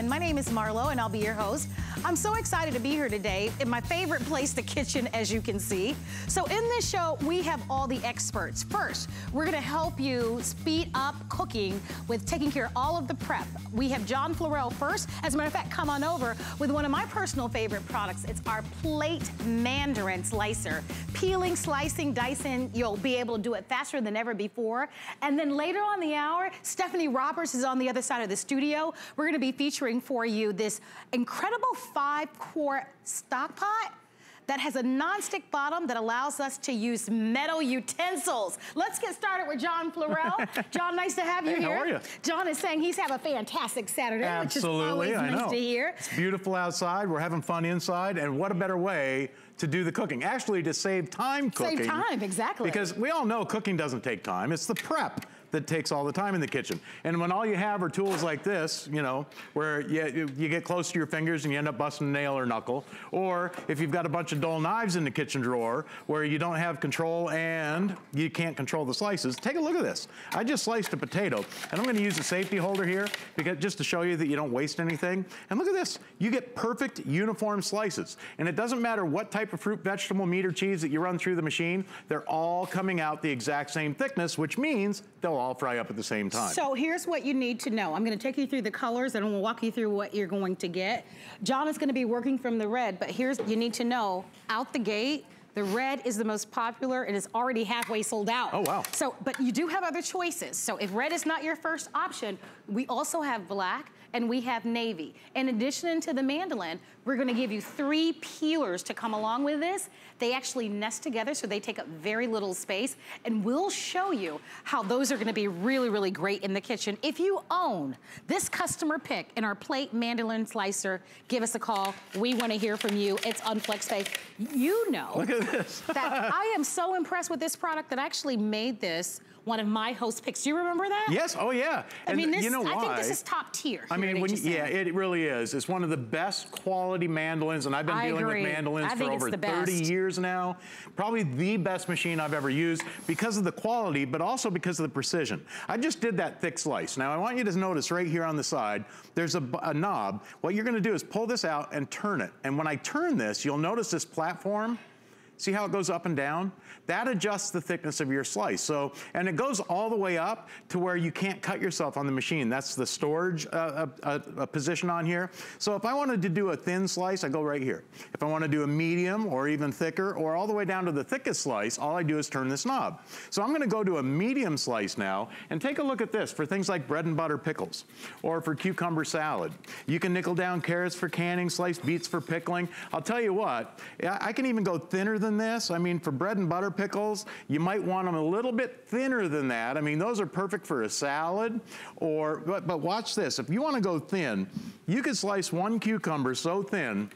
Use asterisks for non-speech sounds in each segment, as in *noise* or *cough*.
And my name is Marlo and I'll be your host. I'm so excited to be here today in my favorite place, the kitchen, as you can see. So in this show, we have all the experts. First, we're gonna help you speed up cooking with taking care of all of the prep. We have Jon Florell first. As a matter of fact, come on over with one of my personal favorite products. It's our PL8 mandolin slicer. Peeling, slicing, dicing, you'll be able to do it faster than ever before. And then later on the hour, Stephanie Roberts is on the other side of the studio. We're gonna be featuring for you this incredible five quart stock pot that has a non-stick bottom that allows us to use metal utensils. Let's get started with Jon Florell. *laughs* Jon, nice to have you hey, here. how are you? Jon is saying he's having a fantastic Saturday, Absolutely, which is always I nice know. to hear. It's beautiful outside. We're having fun inside. And what a better way to do the cooking. Actually, to save time cooking. Save time, exactly. Because we all know cooking doesn't take time. It's the prep that takes all the time in the kitchen. And when all you have are tools like this, you know, where you, you get close to your fingers and you end up busting a nail or knuckle, or if you've got a bunch of dull knives in the kitchen drawer where you don't have control and you can't control the slices, take a look at this. I just sliced a potato, and I'm gonna use a safety holder here because just to show you that you don't waste anything. And look at this, you get perfect uniform slices. And it doesn't matter what type of fruit, vegetable, meat, or cheese that you run through the machine, they're all coming out the exact same thickness, which means they'll all fry up at the same time. So here's what you need to know. I'm gonna take you through the colors and we'll walk you through what you're going to get. Jon is gonna be working from the red, but here's, you need to know, out the gate, the red is the most popular and is already halfway sold out. Oh, wow. So, but you do have other choices. So if red is not your first option, we also have black and we have navy. In addition to the mandolin, we're gonna give you three peelers to come along with this. They actually nest together so they take up very little space and we'll show you how those are gonna be really, really great in the kitchen. If you own this customer pick in our PL8 mandolin slicer, give us a call. We wanna hear from you. It's on FlexPay. You know Look at this. that *laughs* I am so impressed with this product that I actually made this one of my host picks. Do you remember that? Yes, oh yeah. I And mean, this, you know why? I think this is top tier. I mean, when yeah, it really is. It's one of the best quality mandolins, and I've been I dealing agree. with mandolins I for over 30 years now. Probably the best machine I've ever used because of the quality, but also because of the precision. I just did that thick slice. Now, I want you to notice right here on the side, there's a knob. What you're gonna do is pull this out and turn it. And when I turn this, you'll notice this platform See how it goes up and down? That adjusts the thickness of your slice. So, and it goes all the way up to where you can't cut yourself on the machine. That's the storage uh, uh, uh, uh, position on here. So if I wanted to do a thin slice, I go right here. If I want to do a medium or even thicker or all the way down to the thickest slice, all I do is turn this knob. So I'm going to go to a medium slice now and take a look at this for things like bread and butter pickles or for cucumber salad. You can nickel down carrots for canning, sliced beets for pickling. I'll tell you what, I can even go thinner than this. I mean, for bread and butter pickles, you might want them a little bit thinner than that. I mean, those are perfect for a salad or, but, but watch this. If you want to go thin, you could slice one cucumber so thin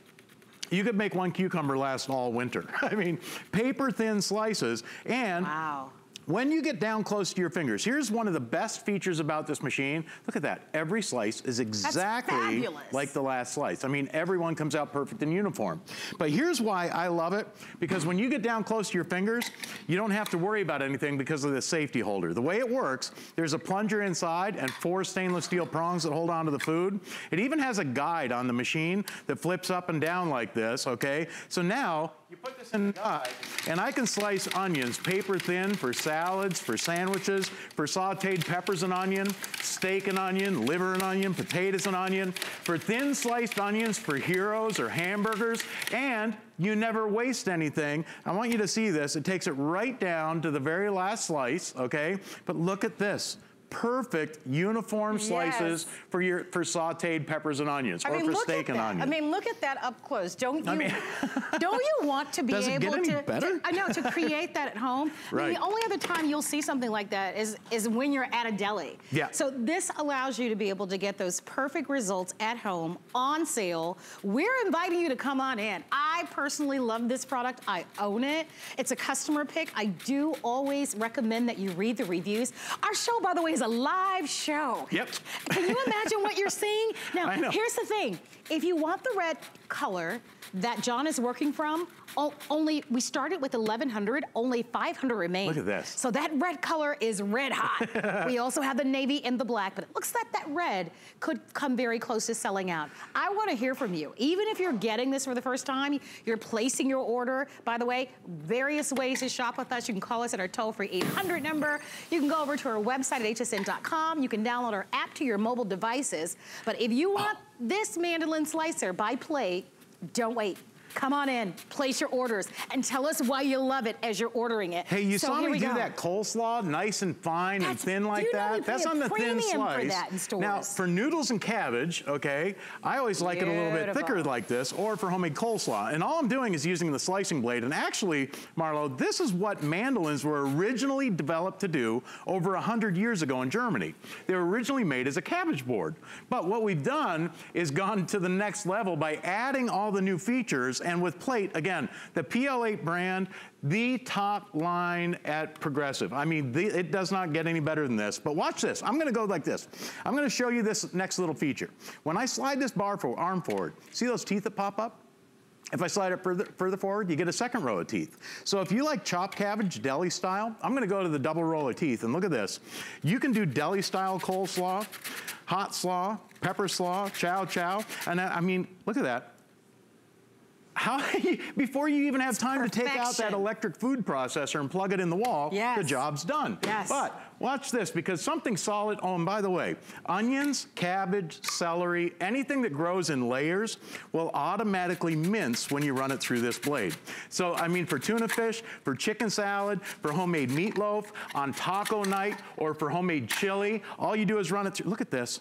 you could make one cucumber last all winter. *laughs* I mean, paper thin slices and Wow. When you get down close to your fingers, here's one of the best features about this machine. Look at that. Every slice is exactly like the last slice. I mean, everyone comes out perfect and uniform. But here's why I love it, because when you get down close to your fingers, you don't have to worry about anything because of the safety holder. The way it works, there's a plunger inside and four stainless steel prongs that hold onto the food. It even has a guide on the machine that flips up and down like this, okay? So now, you put this in the guide, and I can slice onions paper thin for salads, for sandwiches, for sauteed peppers and onion, steak and onion, liver and onion, potatoes and onion, for thin sliced onions for heroes or hamburgers, and you never waste anything. I want you to see this. It takes it right down to the very last slice, okay? But look at this. Perfect uniform slices Yes. for your for sauteed peppers and onions I or mean, for steak and that. onion. I mean, look at that up close. Don't you? I mean- *laughs* don't you want to be Does it able get any to? better? I know to create that at home. *laughs* I mean, Right. the only other time you'll see something like that is is when you're at a deli. Yeah. So this allows you to be able to get those perfect results at home on sale. We're inviting you to come on in. I personally love this product. I own it. It's a customer pick. I do always recommend that you read the reviews. Our show, by the way, is a live show. Yep. Can you imagine what you're seeing? *laughs* Now, here's the thing. If you want the red color that Jon is working from, only, we started with 1,100, only 500 remain. Look at this. So that red color is red hot. *laughs* we also have the navy and the black, but it looks like that red could come very close to selling out. I wanna hear from you. Even if you're getting this for the first time, you're placing your order. By the way, various ways to shop with us. You can call us at our toll-free 800 number. You can go over to our website at hsn.com. You can download our app to your mobile devices. But if you want this mandolin slicer by PL8, don't wait. Come on in, place your orders, and tell us why you love it as you're ordering it. Hey, you so saw me do go. that coleslaw, nice and fine That's, and thin like that? That's on the thin slice. For now, for noodles and cabbage, okay, I always like Beautiful. it a little bit thicker like this, or for homemade coleslaw. And all I'm doing is using the slicing blade. And actually, Marlo, this is what mandolins were originally developed to do over 100 years ago in Germany. They were originally made as a cabbage board. But what we've done is gone to the next level by adding all the new features and with PL8, again, the PL8 brand, the top line at Progressive. I mean, the, it does not get any better than this, but watch this. I'm gonna go like this. I'm gonna show you this next little feature. When I slide this bar for, arm forward, see those teeth that pop up? If I slide it further, further forward, you get a second row of teeth. So if you like chopped cabbage, deli style, I'm gonna go to the double row of teeth and look at this. You can do deli style coleslaw, hot slaw, pepper slaw, chow chow, and I mean, look at that how *laughs* before you even have time Perfection. to take out that electric food processor and plug it in the wall, yes. the job's done. Yes. But watch this, because something solid, oh, and by the way, onions, cabbage, celery, anything that grows in layers will automatically mince when you run it through this blade. So, I mean, for tuna fish, for chicken salad, for homemade meatloaf, on taco night, or for homemade chili, all you do is run it through, look at this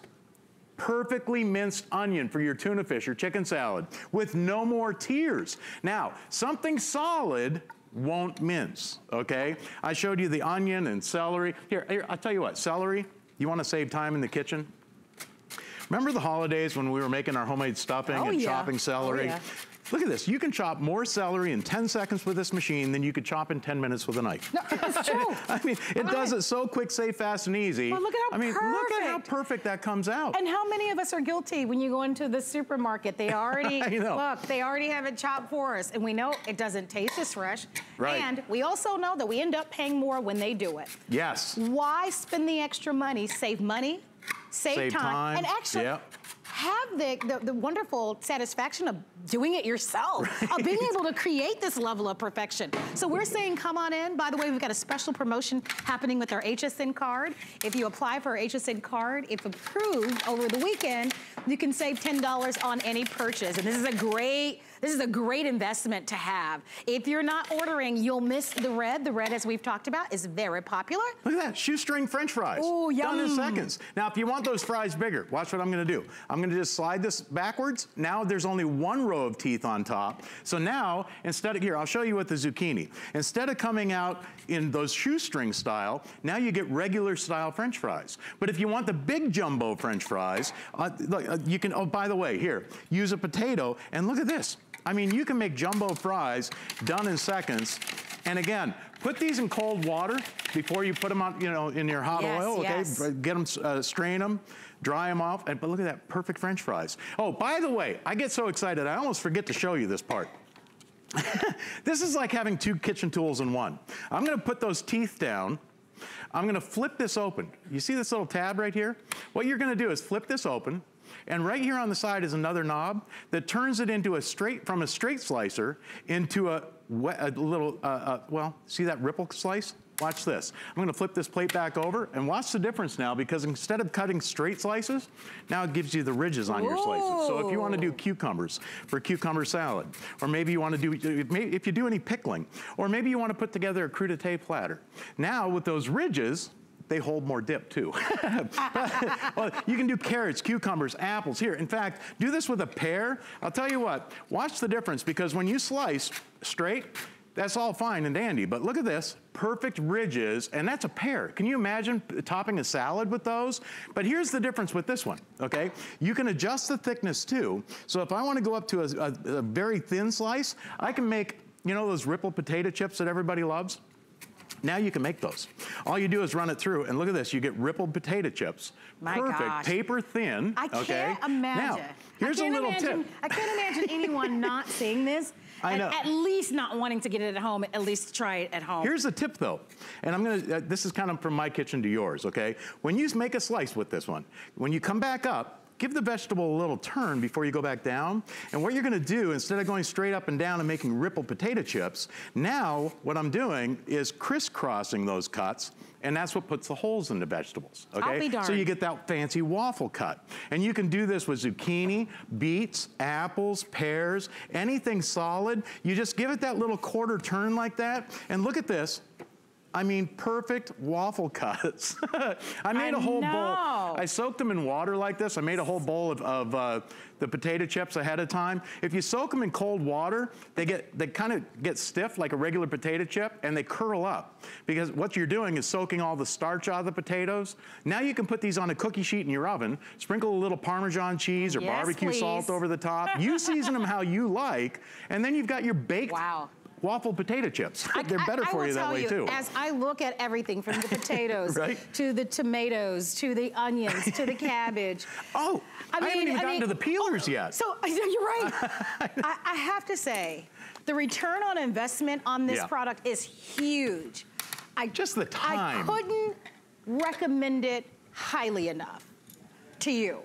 perfectly minced onion for your tuna fish or chicken salad with no more tears. Now, something solid won't mince, okay? I showed you the onion and celery. Here, here I'll tell you what, celery, you wanna save time in the kitchen? Remember the holidays when we were making our homemade stuffing oh, and yeah. chopping oh, celery? Oh, yeah. Look at this. You can chop more celery in 10 seconds with this machine than you could chop in 10 minutes with a knife. No, it's true. *laughs* I mean, it does it so quick, safe, fast, and easy. Well, look at how I mean, perfect. look at how perfect that comes out. And how many of us are guilty when you go into the supermarket? They already, *laughs* look, they already have it chopped for us. And we know it doesn't taste as fresh. Right. And we also know that we end up paying more when they do it. Yes. Why spend the extra money? Save money, save, save time, time, and actually, yep have the, the, the, wonderful satisfaction of doing it yourself, right. of being able to create this level of perfection. So we're saying come on in. By the way, we've got a special promotion happening with our HSN card. If you apply for our HSN card, if approved over the weekend, you can save $10 on any purchase. And this is a great this is a great investment to have. If you're not ordering, you'll miss the red. The red, as we've talked about, is very popular. Look at that, shoestring french fries. Oh, yum. Done in seconds. Now, if you want those fries bigger, watch what I'm gonna do. I'm gonna just slide this backwards. Now there's only one row of teeth on top. So now, instead of, here, I'll show you with the zucchini. Instead of coming out in those shoestring style, now you get regular style french fries. But if you want the big jumbo french fries, uh, look, uh, you can, oh, by the way, here, use a potato, and look at this. I mean, you can make jumbo fries done in seconds. And again, put these in cold water before you put them on, you know, in your hot yes, oil, okay? Yes. Get them, uh, strain them, dry them off, and but look at that, perfect french fries. Oh, by the way, I get so excited, I almost forget to show you this part. *laughs* this is like having two kitchen tools in one. I'm gonna put those teeth down, I'm gonna flip this open. You see this little tab right here? What you're gonna do is flip this open, and right here on the side is another knob that turns it into a straight, from a straight slicer into a, a little, uh, uh, well, see that ripple slice? Watch this. I'm gonna flip this plate back over and watch the difference now because instead of cutting straight slices, now it gives you the ridges on Ooh. your slices. So if you wanna do cucumbers for cucumber salad, or maybe you wanna do, if you do any pickling, or maybe you wanna put together a crudité platter. Now with those ridges, they hold more dip too. *laughs* well, you can do carrots, cucumbers, apples. Here, in fact, do this with a pear. I'll tell you what, watch the difference because when you slice straight, that's all fine and dandy, but look at this, perfect ridges, and that's a pear. Can you imagine topping a salad with those? But here's the difference with this one, okay? You can adjust the thickness too. So if I wanna go up to a, a, a very thin slice, I can make, you know those ripple potato chips that everybody loves? Now you can make those. All you do is run it through, and look at this. You get rippled potato chips. My Perfect, gosh. paper thin. I okay? can't imagine. Now, here's a little imagine, tip. I can't imagine anyone *laughs* not seeing this. I and know. At least not wanting to get it at home, at least try it at home. Here's a tip though, and I'm gonna, uh, this is kind of from my kitchen to yours, okay? When you make a slice with this one, when you come back up, give the vegetable a little turn before you go back down. And what you're gonna do, instead of going straight up and down and making ripple potato chips, now what I'm doing is crisscrossing those cuts and that's what puts the holes in the vegetables, okay? So you get that fancy waffle cut. And you can do this with zucchini, beets, apples, pears, anything solid. You just give it that little quarter turn like that. And look at this. I mean, perfect waffle cuts. *laughs* I made I a whole know. bowl. I soaked them in water like this. I made a whole bowl of, of uh, the potato chips ahead of time. If you soak them in cold water, they get they kind of get stiff like a regular potato chip, and they curl up because what you're doing is soaking all the starch out of the potatoes. Now you can put these on a cookie sheet in your oven, sprinkle a little Parmesan cheese or Yes, barbecue salt over the top. You season them how you like, and then you've got your baked Wow. Waffle potato chips. I- They're better I for will you that way too. As I look at everything from the *laughs* potatoes Right. to the tomatoes to the onions to the cabbage. *laughs* Oh, I, haven't even gotten mean- to the peelers oh, yet. So *laughs* you're right. I, I have to say, the return on investment on this Yeah. product is huge. I Just the time. I couldn't recommend it highly enough to you.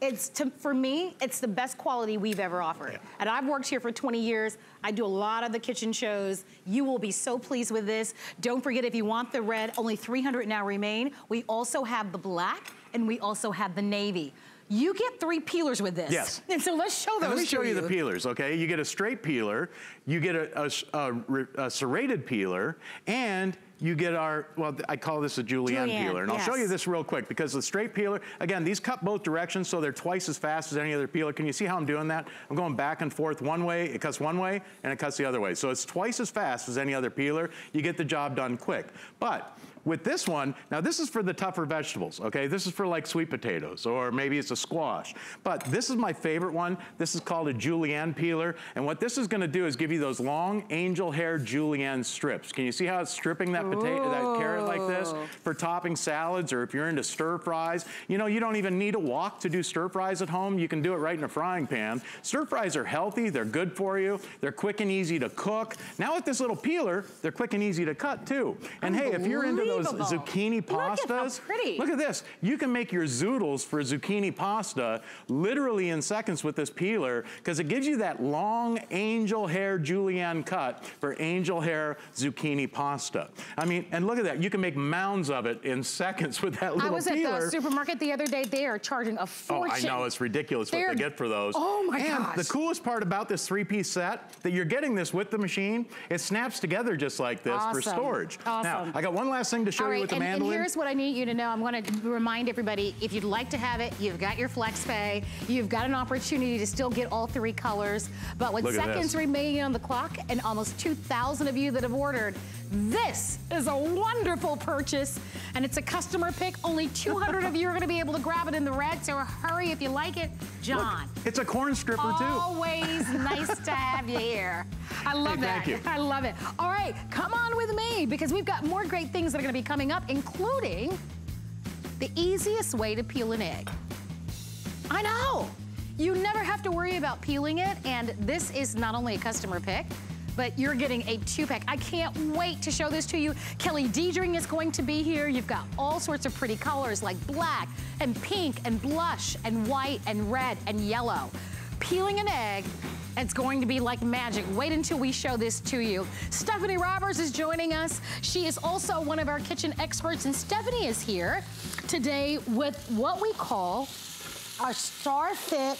It's to, for me, it's the best quality we've ever offered. Yeah. And I've worked here for 20 years. I do a lot of the kitchen shows. You will be so pleased with this. Don't forget, if you want the red, only 300 now remain. We also have the black, and we also have the navy. You get three peelers with this. Yes. *laughs* And so let's show those Let me show to you the peelers, okay? You get a straight peeler, you get a, a, a- a serrated peeler, and you get our, well, I call this a julienne, Julienne, peeler. And I'll show you this real quick because the straight peeler, again, these cut both directions, so they're twice as fast as any other peeler. Can you see how I'm doing that? I'm going back and forth one way, it cuts one way, and it cuts the other way. So it's twice as fast as any other peeler. You get the job done quick. But with this one, now this is for the tougher vegetables, okay? This is for like sweet potatoes, or maybe it's a squash. But this is my favorite one. This is called a julienne peeler. And what this is gonna do is give you those long angel hair julienne strips. Can you see how it's stripping that potato, that carrot like this? For topping salads, or if you're into stir fries. You know, you don't even need a wok to do stir fries at home. You can do it right in a frying pan. Stir fries are healthy, they're good for you, they're quick and easy to cook. Now with this little peeler, they're quick and easy to cut too. And hey, if you're into those Unbelievable. zucchini Look at how pastas, pretty. look at this. You can make your zoodles for zucchini pasta literally in seconds with this peeler because it gives you that long angel hair julienne cut for angel hair zucchini pasta. I mean, and look at that. You can make mounds of it in seconds with that little peeler. I was peeler. at the supermarket the other day. They are charging a fortune. Oh. I know, it's ridiculous what They're- they get for those. Oh my and gosh. the coolest part about this three-piece set, that you're getting this with the machine, it snaps together just like this for storage. Awesome. storage. Now, I got one last thing to show All you with the and, and here's what I need you to know. I'm going to remind everybody, if you'd like to have it, you've got your flex pay. You've got an opportunity to still get all three colors. But with Look seconds remaining on the clock and almost 2,000 of you that have ordered, this is a wonderful purchase. And it's a customer pick. Only 200 of you are going to be able to grab it in the red. So hurry if you like it. Jon. It's a corn stripper too. Always *laughs* nice to have you here. I love Hey, that. thank you. I love it. All right, come on with me because we've got more great things that are going to be coming up, including the easiest way to peel an egg. I know. You never have to worry about peeling it, and this is not only a customer pick, but you're getting a two-pack. I can't wait to show this to you. Kelly Diedring is going to be here. You've got all sorts of pretty colors like black and pink and blush and white and red and yellow. Peeling an egg, it's going to be like magic. Wait until we show this to you. Stephanie Roberts is joining us. She is also one of our kitchen experts, and Stephanie is here today with what we call a Starfrit,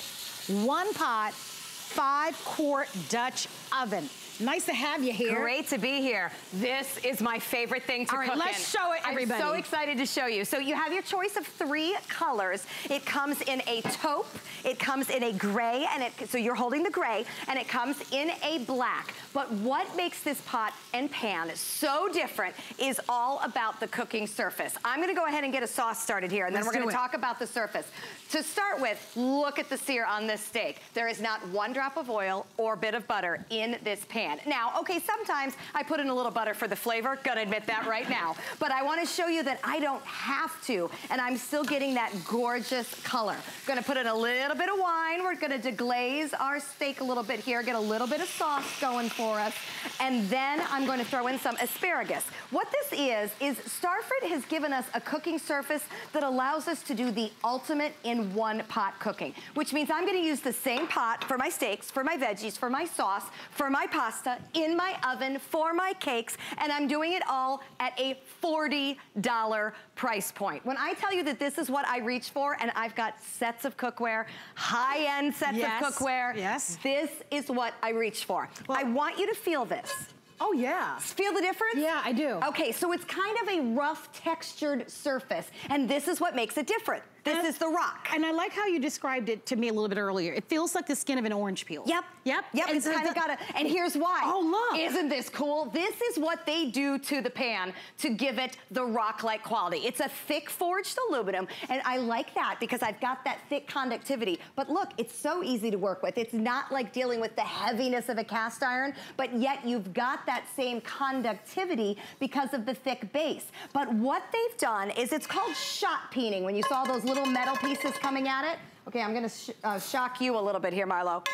one pot, five quart Dutch oven. Nice to have you here. Great to be here. This is my favorite thing to All right, cook let's in. show it, everybody. I'm so excited to show you. So you have your choice of three colors. It comes in a taupe, it comes in a gray, and it so you're holding the gray, and it comes in a black. But what makes this pot and pan so different is all about the cooking surface. I'm gonna go ahead and get a sauce started here, and then Let's we're gonna talk about the surface. To start with, look at the sear on this steak. There is not one drop drop of oil or bit of butter in this pan. Now, okay, sometimes I put in a little butter for the flavor, gonna admit that right now. But I wanna show you that I don't have to, and I'm still getting that gorgeous color. Gonna put in a little bit of wine. We're gonna deglaze our steak a little bit here, get a little bit of sauce going for us, and then I'm to throw in some asparagus. What this is, is Starfrit has given us a cooking surface that allows us to do the ultimate in one pot cooking, which means I'm gonna use the same pot for my steaks, for my veggies, for my sauce, for my pasta, in my oven, for my cakes, and I'm doing it all at a $40 price point. When I tell you that this is what I reach for, and I've got sets of cookware, high-end sets yes. of cookware, yes. this is what I reach for. Well, I want you to feel this. Oh yeah. Feel the difference? Yeah, I do. Okay, so it's kind of a rough textured surface, and this is what makes it different. This and, is the rock. And I like how you described it to me a little bit earlier. It feels like the skin of an orange peel. Yep. Yep. Yep, and it's kind of got a, and here's why. Oh, look. Isn't this cool? This is what they do to the pan to give it the rock-like quality. It's a thick forged aluminum, and I like that because I've got that thick conductivity. But look, it's so easy to work with. It's not like dealing with the heaviness of a cast iron, but yet you've got that same conductivity because of the thick base. But what they've done is it's called shot peening. When you saw those little metal pieces coming at it. Okay, I'm gonna sh uh, shock you a little bit here, Marlo.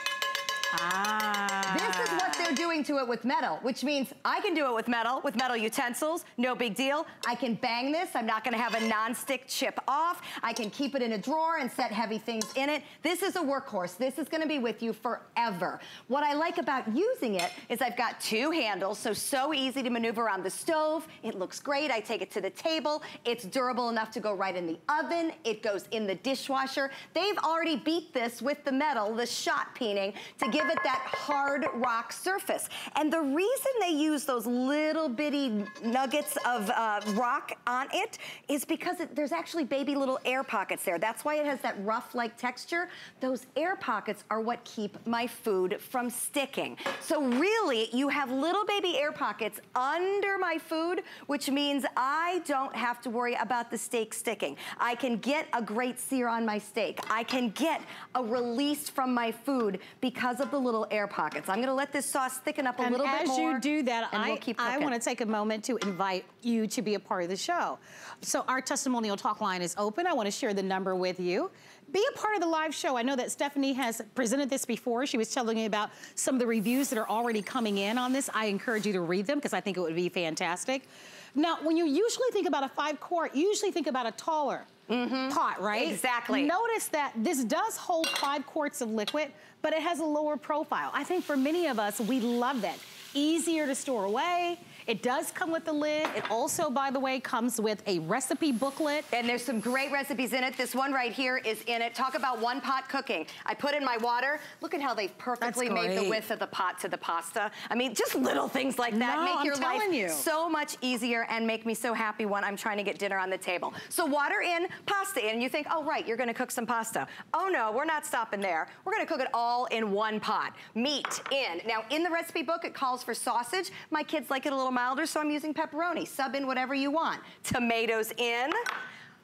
Ah. This is what they're doing to it with metal, which means I can do it with metal, with metal utensils, no big deal. I can bang this. I'm not gonna have a non-stick chip off. I can keep it in a drawer and set heavy things in it. This is a workhorse. This is gonna be with you forever. What I like about using it is I've got two handles, so so easy to maneuver around the stove. It looks great. I take it to the table. It's durable enough to go right in the oven. It goes in the dishwasher. They've already beat this with the metal, the shot peening, to give give it that hard rock surface. And the reason they use those little bitty nuggets of uh, rock on it is because it, there's actually baby little air pockets there. That's why it has that rough-like texture. Those air pockets are what keep my food from sticking. So really, you have little baby air pockets under my food, which means I don't have to worry about the steak sticking. I can get a great sear on my steak. I can get a release from my food because of the little air pockets. I'm gonna let this sauce thicken up a and little bit more. as you do that, I, we'll I wanna take a moment to invite you to be a part of the show. So our testimonial talk line is open. I wanna share the number with you. Be a part of the live show. I know that Stephanie has presented this before. She was telling me about some of the reviews that are already coming in on this. I encourage you to read them because I think it would be fantastic. Now, when you usually think about a five quart, you usually think about a taller mm -hmm. pot, right? Exactly. Notice that this does hold five quarts of liquid, but it has a lower profile. I think for many of us, we love that. Easier to store away, it does come with a lid. It also, by the way, comes with a recipe booklet. And there's some great recipes in it. This one right here is in it. Talk about one pot cooking. I put in my water. Look at how they've perfectly made the width of the pot to the pasta. I mean, just little things like that no, make I'm your life you. so much easier and make me so happy when I'm trying to get dinner on the table. So water in, pasta in. And you think, oh, right, you're gonna cook some pasta. Oh, no, we're not stopping there. We're gonna cook it all in one pot. Meat in. Now, in the recipe book, it calls for sausage. My kids like it a little milder, so I'm using pepperoni. Sub in whatever you want. Tomatoes in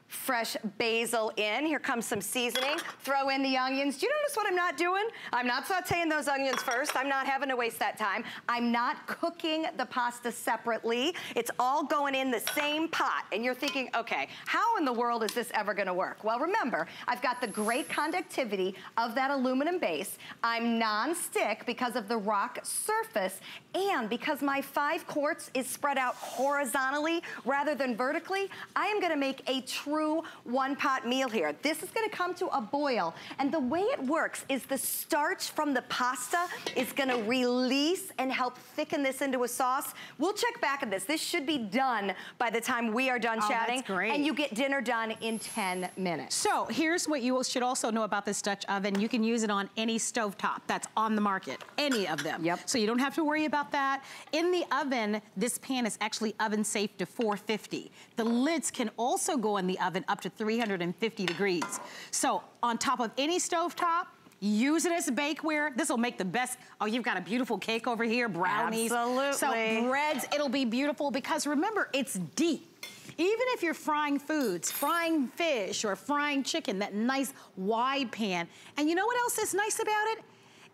fresh basil in. Here comes some seasoning. Throw in the onions. Do you notice what I'm not doing? I'm not sauteing those onions first. I'm not having to waste that time. I'm not cooking the pasta separately. It's all going in the same pot. And you're thinking, okay, how in the world is this ever gonna work? Well, remember, I've got the great conductivity of that aluminum base. I'm non-stick because of the rock surface and because my five quarts is spread out horizontally rather than vertically, I am gonna make a true one pot meal here. This is gonna come to a boil. And the way it works is the starch from the pasta is gonna release and help thicken this into a sauce. We'll check back on this. This should be done by the time we are done oh, chatting. That's great. And you get dinner done in 10 minutes. So here's what you should also know about this Dutch oven. You can use it on any stovetop that's on the market, any of them. Yep. So you don't have to worry about that. In the oven, this pan is actually oven safe to 450. The lids can also go in the oven up to 350 degrees. So on top of any stove top, use it as a bakeware. This will make the best, oh, you've got a beautiful cake over here, brownies. Absolutely. So breads, it'll be beautiful because remember, it's deep. Even if you're frying foods, frying fish or frying chicken, that nice wide pan. And you know what else is nice about it?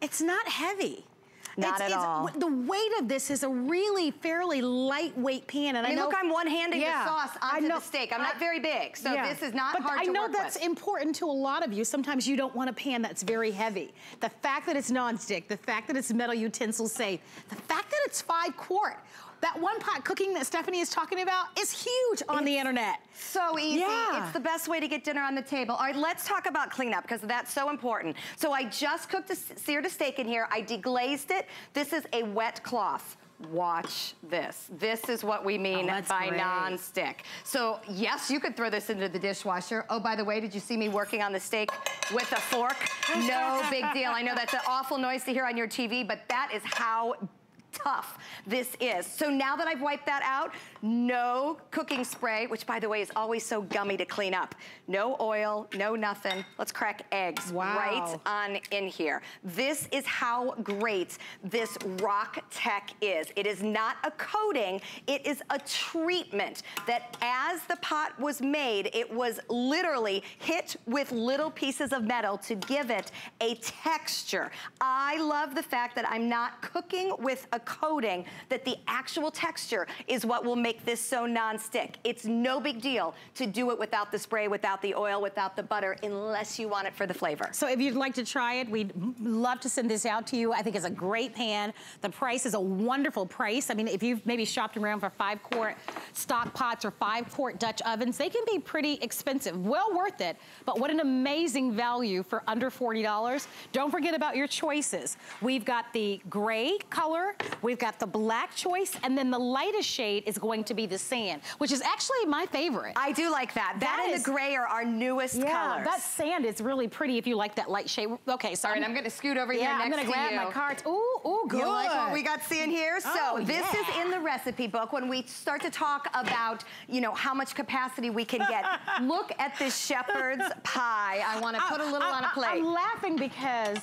It's not heavy. Not it's, at it's, all. The weight of this is a really fairly lightweight pan. And I I, mean, know, look, I'm one-handing Yeah, the sauce I onto know- the steak. I'm not very big, so Yeah. this is not but hard I to know work that's with. important to a lot of you. Sometimes you don't want a pan that's very heavy. The fact that it's nonstick, the fact that it's metal utensil safe, the fact that it's five quart. That one pot cooking that Stephanie is talking about is huge on the internet. So easy. Yeah. It's the best way to get dinner on the table. All right, let's talk about cleanup because that's so important. So I just cooked a seared a steak in here. I deglazed it. This is a wet cloth. Watch this. This is what we mean Oh, by great. non-stick. So yes, you could throw this into the dishwasher. Oh, by the way, did you see me working on the steak with a fork? No big deal. I know that's an awful noise to hear on your TV, but that is how tough this is. So now that I've wiped that out, no cooking spray, which by the way is always so gummy to clean up. No oil, no nothing. Let's crack eggs Wow. right on in here. This is how great this Rock Tech is. It is not a coating, it is a treatment that as the pot was made, it was literally hit with little pieces of metal to give it a texture. I love the fact that I'm not cooking with a coating, that the actual texture is what will make this so non-stick. It's no big deal to do it without the spray, without the oil, without the butter, unless you want it for the flavor. So if you'd like to try it, we'd love to send this out to you. I think it's a great pan. The price is a wonderful price. I mean, if you've maybe shopped around for five quart stock pots or five quart Dutch ovens, they can be pretty expensive. Well worth it, but what an amazing value for under $40. Don't forget about your choices. We've got the gray color, we've got the black choice, and then the lightest shade is going to be the sand, which is actually my favorite. I do like that. That, That and is- the gray are our newest yeah, colors. that sand is really pretty if you like that light shade. Okay, sorry. All right, I'm gonna scoot over here yeah, next I'm gonna grab you. my cards. Ooh, ooh, good. You like what we got seeing here? So Oh, this is in the recipe book when we start to talk about, you know, how much capacity we can get. *laughs* Look at this shepherd's pie. I want to put a little I- on a plate. I'm laughing because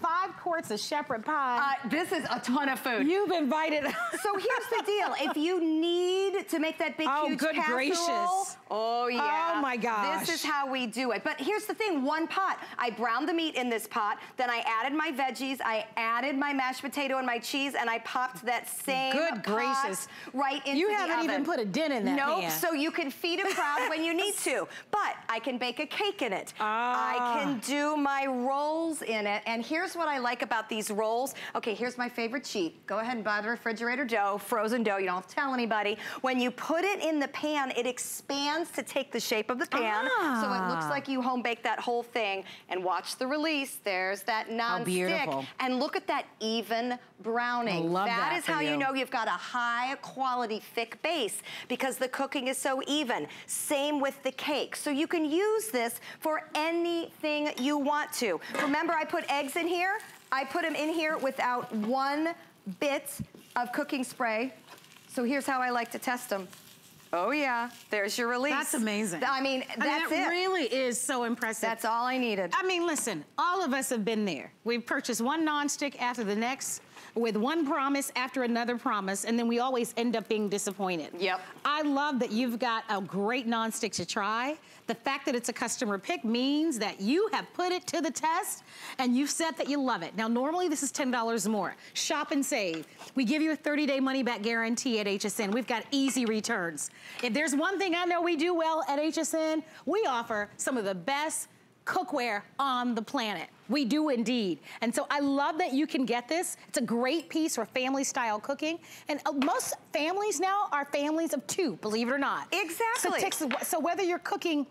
five quarts of shepherd pie. Uh, this is a ton of food. You've invited. *laughs* So here's the deal. If you need to make that big, Oh, huge good casserole, gracious. oh yeah. Oh, my gosh. This is how we do it. But here's the thing, one pot. I browned the meat in this pot, then I added my veggies, I added my mashed potato and my cheese, and I popped that same Good pot gracious. right into You haven't even put a dent in that Nope, pan. so you can feed a crowd when you need *laughs* to. But I can bake a cake in it. Ah. I Ah. can do my rolls in it. And here's what I like about these rolls. Okay, here's my favorite cheat. Go ahead and buy the refrigerator dough, frozen dough. You don't have to tell anybody. When you put it in the pan, it expands to take the shape of the pan. So it looks Ah. like you home bake that whole thing. And watch the release. There's that non-stick. And look at that even browning. I love that That is how you you. know you've got a high quality thick base because the cooking is so even. Same with the cake. So you can use this for anything you want to. Remember I put eggs in here? I put them in here without one bit of cooking spray. So here's how I like to test them. Oh yeah, there's your release. That's amazing. I mean, I mean, that's it it. really is so impressive. That's all I needed. I mean, listen, all of us have been there. We've purchased one nonstick after the next, with one promise after another promise, and then we always end up being disappointed. Yep. I love that you've got a great nonstick to try. The fact that it's a customer pick means that you have put it to the test and you've said that you love it. Now, normally this is $10 more. Shop and save. We give you a 30-day money-back guarantee at HSN. We've got easy returns. If there's one thing I know we do well at HSN, we offer some of the best cookware on the planet. We do indeed. And so I love that you can get this. It's a great piece for family style cooking. And uh, most families now are families of two, believe it or not. Exactly. So, takes- so whether you're cooking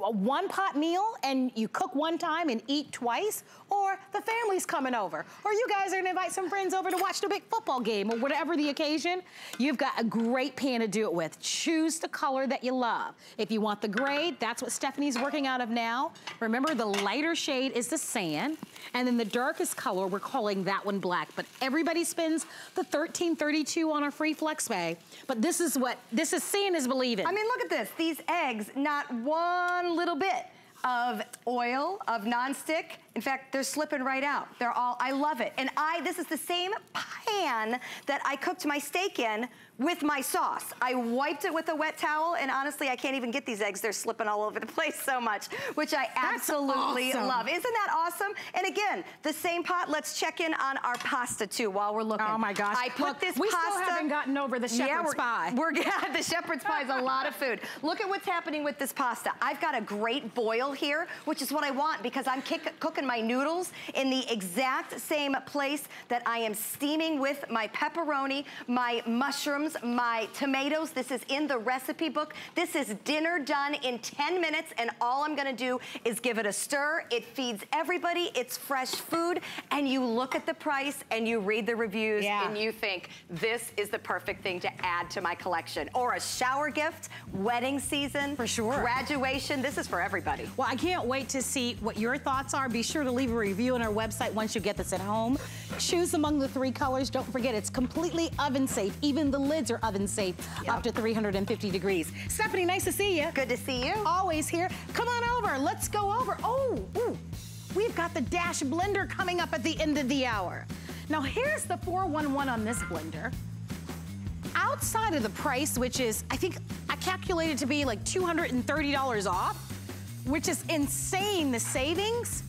a one pot meal and you cook one time and eat twice, or the family's coming over, or you guys are gonna invite some friends over to watch the big football game or whatever the occasion, you've got a great pan to do it with. Choose the color that you love. If you want the gray, that's what Stephanie's working out of now. Remember, the lighter shade is the sand, and then the darkest color, we're calling that one black. But everybody spends the 1332 on a free flex pay. But this is what, this is seeing is believing. I mean, look at this. These eggs, not one little bit of oil, of nonstick, In fact, they're slipping right out. They're all, I love it. And I, this is the same pan that I cooked my steak in with my sauce. I wiped it with a wet towel, and honestly, I can't even get these eggs. They're slipping all over the *laughs* place so much, which I absolutely awesome. love. Isn't that awesome? And again, the same pot, let's check in on our pasta too while we're looking. Oh my gosh. I put Look, this we pasta. still haven't gotten over the Yeah, shepherd's we're- pie. *laughs* We're, yeah, the shepherd's pie is a lot of food. *laughs* Look at what's happening with this pasta. I've got a great boil here, which is what I want because I'm kick, cooking my noodles in the exact same place that I am steaming with my pepperoni, my mushrooms, my tomatoes. This is in the recipe book. This is dinner done in 10 minutes and all I'm gonna do is give it a stir. It feeds everybody. It's fresh food and you look at the price and you read the reviews Yeah. and you think this is the perfect thing to add to my collection. Or a shower gift, wedding season. For sure. Graduation, this is for everybody. Well, I can't wait to see what your thoughts are. Be sure to leave a review on our website once you get this at home. Choose among the three colors. Don't forget, it's completely oven safe. Even the lids are oven safe Yep. up to 350 degrees. Stephanie, nice to see you. Good to see you. Always here. Come on over. Let's go over. Oh, ooh, we've got the Dash blender coming up at the end of the hour. Now, here's the 411 on this blender. Outside of the price, which is, I think, I calculated to be like $230 off, which is insane, the savings.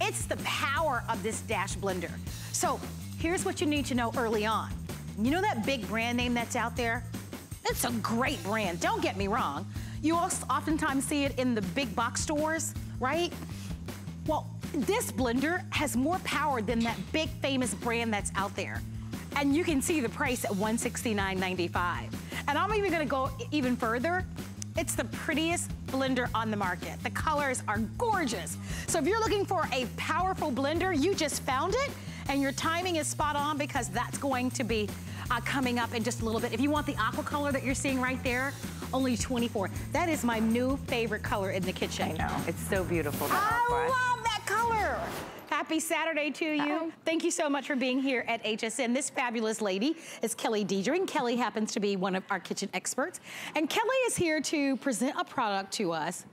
It's the power of this Dash blender. So here's what you need to know early on. You know that big brand name that's out there? It's a great brand, don't get me wrong. You also oftentimes see it in the big box stores, right? Well, this blender has more power than that big famous brand that's out there. And you can see the price at $169.95. And I'm even gonna go even further. It's the prettiest blender on the market. The colors are gorgeous. So if you're looking for a powerful blender, you just found it, and your timing is spot on because that's going to be uh, coming up in just a little bit. If you want the aqua color that you're seeing right there, only 24. That is my new favorite color in the kitchen. I know. It's so beautiful. I aqua. love that color. Happy Saturday to you. Thank you so much for being here at HSN. This fabulous lady is Kelly Diedring. Kelly happens to be one of our kitchen experts. And Kelly is here to present a product to us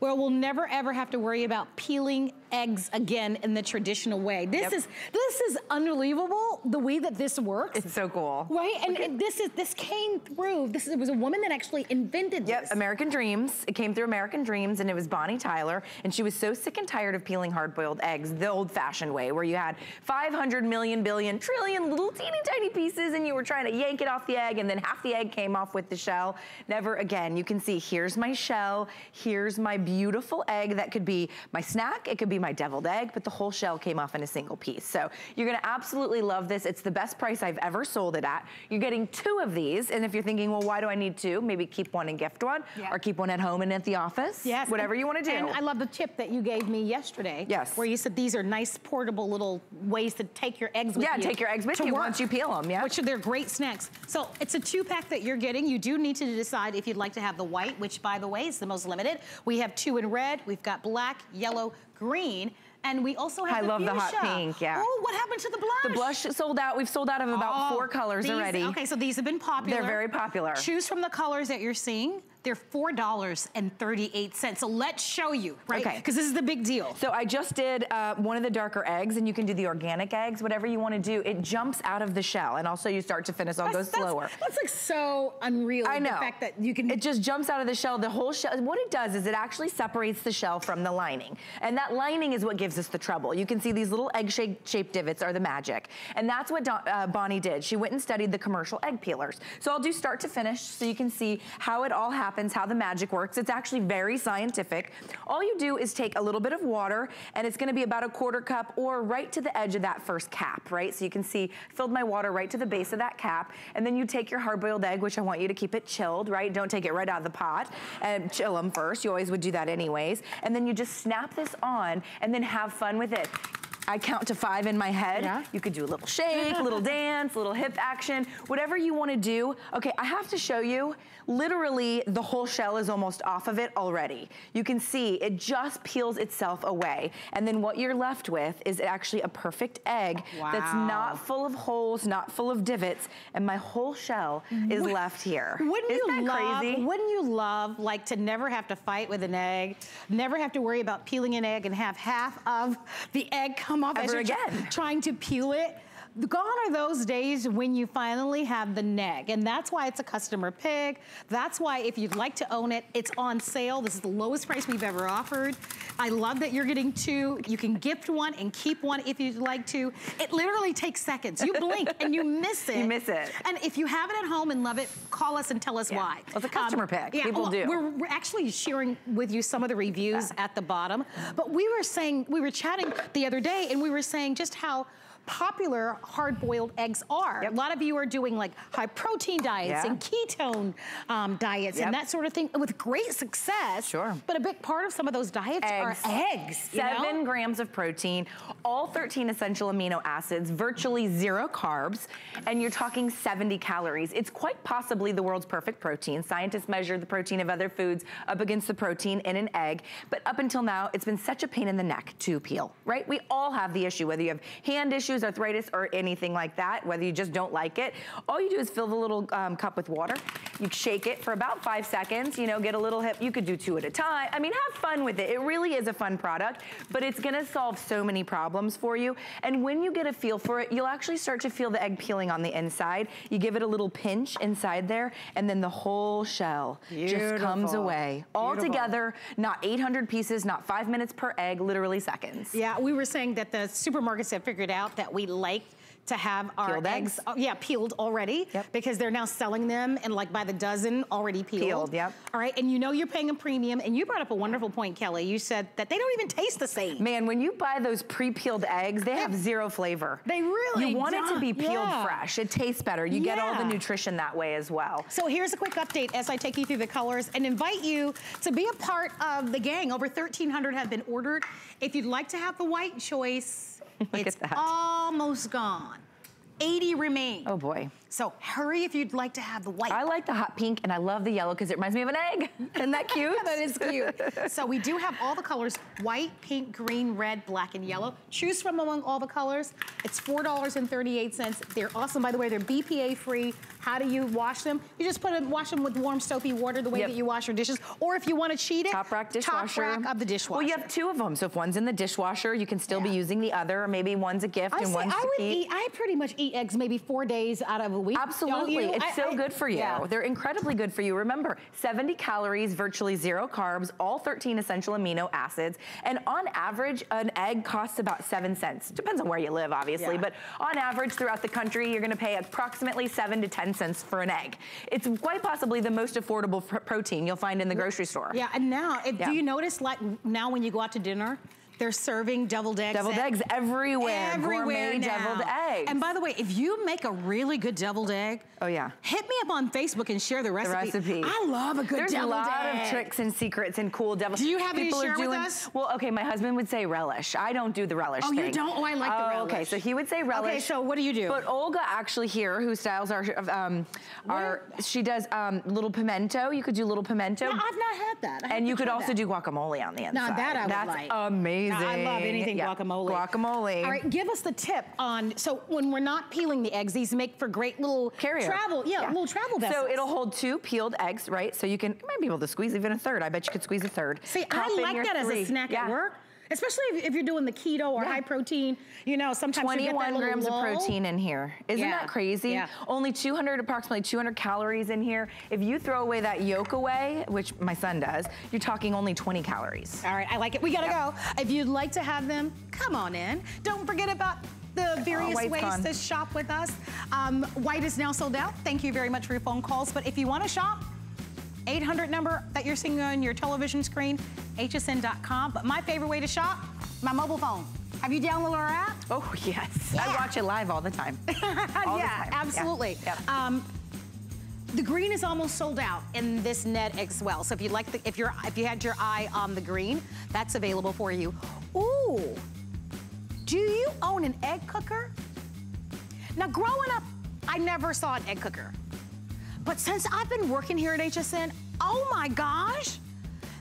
where we'll never ever have to worry about peeling eggs again in the traditional way. This Yep. is this is unbelievable the way that this works. It's so cool. right? And, and this is this came through. This is, it was a woman that actually invented Yep, this. American Dreams. It came through American Dreams, and it was Bonnie Tyler. And she was so sick and tired of peeling hard-boiled eggs the old-fashioned way, where you had 500 million, billion, trillion little teeny tiny pieces, and you were trying to yank it off the egg, and then half the egg came off with the shell. Never again. You can see here's my shell, here's my beautiful egg that could be my snack, it could be my deviled egg, but the whole shell came off in a single piece. So you're gonna absolutely love this. It's the best price I've ever sold it at. You're getting two of these, and if you're thinking, well, why do I need two? Maybe keep one and gift one, Yeah. or keep one at home and at the office. Yes. Whatever and- you want to do. And I love the tip that you gave me yesterday. Yes. Where you said these are nice portable little ways to take your eggs with Yeah, you. take your eggs with you work, once you peel 'em, yeah. Which are they're great snacks. So it's a two pack that you're getting. You do need to decide if you'd like to have the white, which by the way is the most limited. We have two in red, we've got black, yellow, green, and we also have I the love the hot pink, yeah. Oh, what happened to the blush? the blush sold out. We've sold out of about Oh, four colors these- already. Okay, so these have been popular. They're very popular. Choose from the colors that you're seeing. They're $4.38. So let's show you, right? Okay. Because this is the big deal. So I just did uh, one of the darker eggs, and you can do the organic eggs, whatever you want to do. It jumps out of the shell, and also you start to finish. I'll go slower. That's, like so unreal. I know. The fact that you can. It just jumps out of the shell. The whole shell. What it does is it actually separates the shell from the lining, and that lining is what gives us the trouble. You can see these little egg-shaped shaped divots are the magic, and that's what Don, uh, Bonnie did. She went and studied the commercial egg peelers. So I'll do start to finish, so you can see how it all happens, how the magic works. It's actually very scientific. All you do is take a little bit of water, and it's going to be about a quarter cup, or right to the edge of that first cap, right? So you can see filled my water right to the base of that cap, and then you take your hard-boiled egg, which I want you to keep it chilled, right? Don't take it right out of the pot, and chill them first. You always would do that anyways. And then you just snap this on, and then have fun with it. I count to five in my head. Yeah. You could do a little shake, a little *laughs* dance, a little hip action, whatever you wanna do. Okay, I have to show you, literally the whole shell is almost off of it already. You can see it just peels itself away. And then what you're left with is actually a perfect egg that's not full of holes, not full of divots, and my whole shell is Wou- left here. Wouldn't Isn't you love, crazy? Wouldn't you love like to never have to fight with an egg, never have to worry about peeling an egg and have half of the egg come off as Ever you're again. trying to peel it? Gone are those days when you finally have the Negg, and that's why it's a customer pick. That's why if you'd like to own it, it's on sale. This is the lowest price we've ever offered. I love that you're getting two. You can gift one and keep one if you'd like to. It literally takes seconds. You blink and you miss *laughs* it. You miss it. And if you have it at home and love it, call us and tell us Yeah. why. Well, it's a customer um, pick. People well, do. We're, we're actually sharing with you some of the reviews at the bottom. But we were saying, we were chatting the other day and we were saying just how popular hard-boiled eggs are. Yep. A lot of you are doing like high protein diets Yeah. and ketone um, diets Yep. and that sort of thing with great success. Sure. But a big part of some of those diets Eggs. are eggs. you know? Seven grams of protein, all 13 essential amino acids, virtually zero carbs, and you're talking 70 calories. It's quite possibly the world's perfect protein. Scientists measure the protein of other foods up against the protein in an egg, but up until now, it's been such a pain in the neck to peel, right? We all have the issue, whether you have hand issues, arthritis, or anything like that, whether you just don't like it. All you do is fill the little um, cup with water. You shake it for about five seconds, you know, get a little hip. You could do two at a time. I mean, have fun with it. It really is a fun product, but it's gonna solve so many problems for you. And when you get a feel for it, you'll actually start to feel the egg peeling on the inside. You give it a little pinch inside there, and then the whole shell just comes away. All Beautiful. together, not 800 pieces, not five minutes per egg, literally seconds. Yeah, we were saying that the supermarkets have figured out that we like to have our Peeled eggs, eggs. oh, yeah, peeled already Yep. because they're now selling them and like by the dozen already peeled. Peeled, yep. All right, and you know you're paying a premium and you brought up a wonderful point, Kelly. You said that they don't even taste the same. Man, when you buy those pre-peeled eggs, they have zero flavor. They really You want it to be peeled yeah. fresh. It tastes better. You get all the nutrition that way as well. So here's a quick update as I take you through the colors and invite you to be a part of the gang. Over 1,300 have been ordered. If you'd like to have the white choice, it's at that. almost gone. 80 remain. Oh boy. So hurry if you'd like to have the white. I like the hot pink and I love the yellow because it reminds me of an egg. *laughs* Isn't that *laughs* cute? that is cute. so we do have all the colors, white, pink, green, red, black, and yellow. Choose from among all the colors. It's $4.38. They're awesome, by the way. They're BPA free. How do you wash them? You just put them, wash them with warm soapy water the way Yep. that you wash your dishes. Or if you want to cheat it, Top rack dishwasher. top rack of the dishwasher. Well, you have two of them. So if one's in the dishwasher, you can still be using the other, or maybe one's a gift I and say one's I would keep. eat, I pretty much eat eggs maybe four days out of a week. Absolutely. It's I- so I- good for you. yeah. They're incredibly good for you. Remember, 70 calories, virtually zero carbs, all 13 essential amino acids. And on average, an egg costs about seven cents. Depends on where you live, obviously. Yeah. But on average, throughout the country, you're going to pay approximately seven to 10 cents for an egg. It's quite possibly the most affordable pr- protein you'll find in the grocery store. Yeah, and now, if, Yeah. do you notice like now when you go out to dinner, they're serving deviled eggs. Deviled eggs everywhere. Everywhere Gourmet now. deviled eggs. And by the way, if you make a really good deviled egg, Oh, yeah. hit me up on Facebook and share the the recipe. recipe. I love a good There's a deviled lot egg. of tricks and secrets and cool devil. Do you have any to People are share with us? Well, okay, my husband would say relish. I don't do the relish Oh, you don't? Oh, I like the Oh, Okay, relish. so he would say relish. Okay, so what do you do? But Olga actually here, who styles our, um, our she does um, little pimento. You could do little pimento. No, I've not had that. I and you could also that. do guacamole on the inside. Now that I would That's like. amazing. Now, I love anything Yeah, guacamole. Guacamole. All right, give us the tip on, so when we're not peeling the eggs, these make for great little Carrier. travel, yeah, little travel vessels. So it'll hold two peeled eggs, right? So you can, you might be able to squeeze even a third. I bet you could squeeze a third. See, Pop I like that as a snack Yeah. at work. Especially if, if you're doing the keto or Yeah. high protein, you know, sometimes you get that 21 grams lull. of protein in here. Isn't Yeah, that crazy? yeah. Only 200, approximately 200 calories in here. If you throw away that yolk away, which my son does, you're talking only 20 calories. All right, I like it. We gotta go. If you'd like to have them, come on in. Don't forget about the various white's ways gone. to shop with us. Um, white is now sold out. Thank you very much for your phone calls. But if you want to shop, 800 number that you're seeing on your television screen, hsn.com. But my favorite way to shop, my mobile phone. Have you downloaded our app? Oh, yes. Yeah. I watch it live all the time. *laughs* All the yeah, time. absolutely. Yeah. Um, the green is almost sold out in this net as well. So if you like the, if you're if you had your eye on the green, that's available for you. Ooh. Do you own an egg cooker? Now, growing up, I never saw an egg cooker. But since I've been working here at HSN, oh my gosh,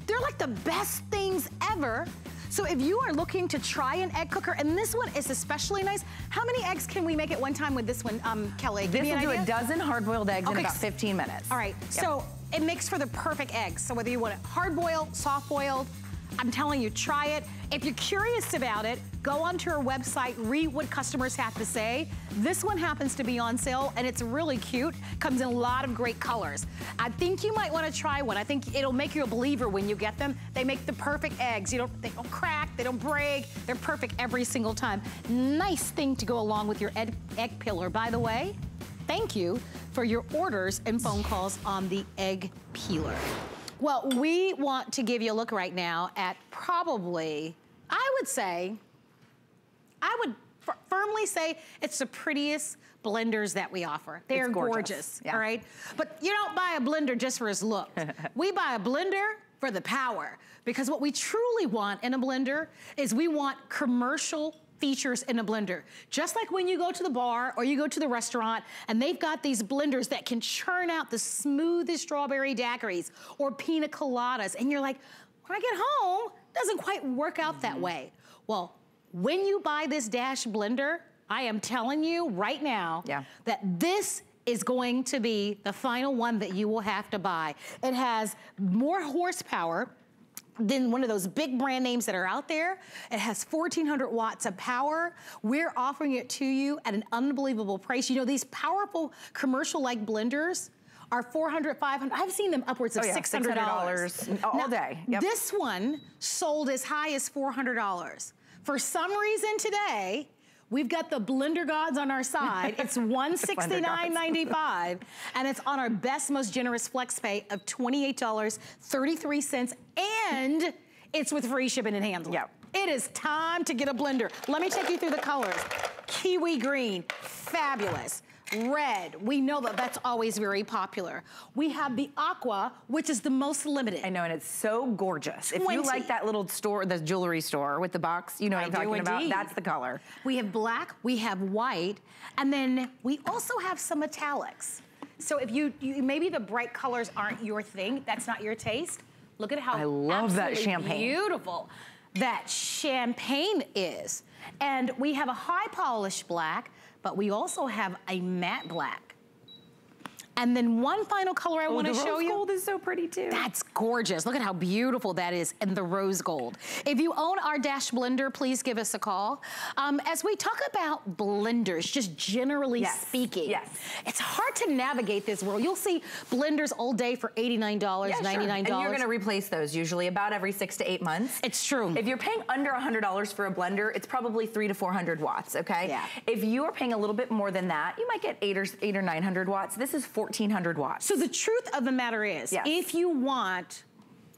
they're like the best things ever. So if you are looking to try an egg cooker, and this one is especially nice, how many eggs can we make at one time with this one, um, Kelly? This will do a dozen hard-boiled eggs okay. in about 15 minutes. All right, yep. so it makes for the perfect eggs. So whether you want it hard-boiled, soft-boiled, I'm telling you, try it. If you're curious about it, go onto our website, read what customers have to say. This one happens to be on sale and it's really cute. Comes in a lot of great colors. I think you might wanna try one. I think it'll make you a believer when you get them. They make the perfect eggs. You don't, they don't crack, they don't break. They're perfect every single time. Nice thing to go along with your egg, egg pillar. By the way, thank you for your orders and phone calls on the egg peeler. Well, we want to give you a look right now at probably, I would say, I would firmly say it's the prettiest blenders that we offer. They it's are gorgeous, gorgeous yeah. all right? But you don't buy a blender just for its look. *laughs* we buy a blender for the power because what we truly want in a blender is we want commercial features in a blender. Just like when you go to the bar or you go to the restaurant and they've got these blenders that can churn out the smoothest strawberry daiquiris or pina coladas and you're like, when I get home, doesn't quite work out that mm-hmm. way. Well, when you buy this Dash blender, I am telling you right now yeah. that this is going to be the final one that you will have to buy. It has more horsepower, than one of those big brand names that are out there. It has 1400 watts of power. We're offering it to you at an unbelievable price. You know, these powerful commercial-like blenders are 400, 500. I've seen them upwards of oh, yeah, $600. $600 all now, day. Yep. This one sold as high as $400. For some reason today, We've got the blender gods on our side. *laughs* It's $169.95 and it's on our best, most generous flex pay of $28.33 and it's with free shipping and handling. Yep. It is time to get a blender. Let me take you through the colors. Kiwi green, fabulous red. We know that that's always very popular. We have the aqua, which is the most limited. I know, and it's so gorgeous. 20. If you like that little store, the jewelry store with the box, you know what I am talking indeed. about? That's the color. We have black, we have white, and then we also have some metallics. So if you, you maybe the bright colors aren't your thing, that's not your taste, look at how I love that champagne. beautiful that champagne is. And we have a high polished black, but we also have a matte black. And then one final color I oh, wanna show you. rose gold is so pretty too. That's gorgeous. Look at how beautiful that is in the rose gold. If you own our Dash blender, please give us a call. Um, as we talk about blenders, just generally yes. speaking, yes. it's hard to navigate this world. You'll see blenders all day for $89, yeah, $99. Sure. And you're gonna replace those usually about every six to eight months. It's true. If you're paying under $100 for a blender, it's probably three to 400 watts, okay? Yeah. If you are paying a little bit more than that, you might get eight or, eight or 900 watts. This is 1400 watts. So the truth of the matter is, yes. if you want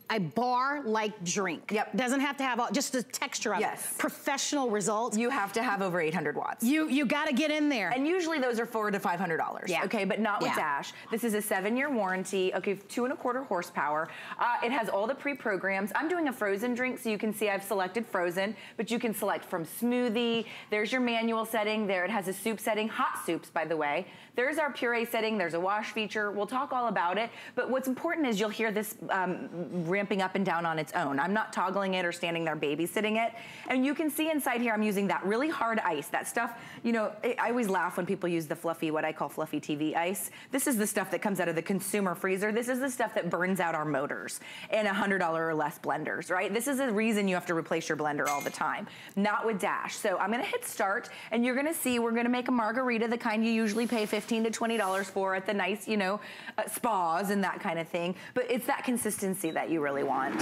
a bar-like drink. Yep. Doesn't have to have all, just the texture of yes. it. Professional results. You have to have over 800 watts. You you got to get in there. And usually those are four to $500. Yeah. Okay, but not with yeah. Dash. This is a seven-year warranty. Okay, two and a quarter horsepower. Uh, it has all the pre-programs. I'm doing a frozen drink, so you can see I've selected frozen, but you can select from smoothie. There's your manual setting. There it has a soup setting. Hot soups, by the way. There's our puree setting. There's a wash feature. We'll talk all about it. But what's important is you'll hear this um, ramping up and down on its own. I'm not toggling it or standing there babysitting it. And you can see inside here, I'm using that really hard ice. That stuff, you know, I always laugh when people use the fluffy, what I call fluffy TV ice. This is the stuff that comes out of the consumer freezer. This is the stuff that burns out our motors in $100 or less blenders, right? This is the reason you have to replace your blender all the time. Not with Dash. So I'm gonna hit start and you're gonna see we're gonna make a margarita, the kind you usually pay 15 to $20 for at the nice, you know, uh, spas and that kind of thing. But it's that consistency that you really want.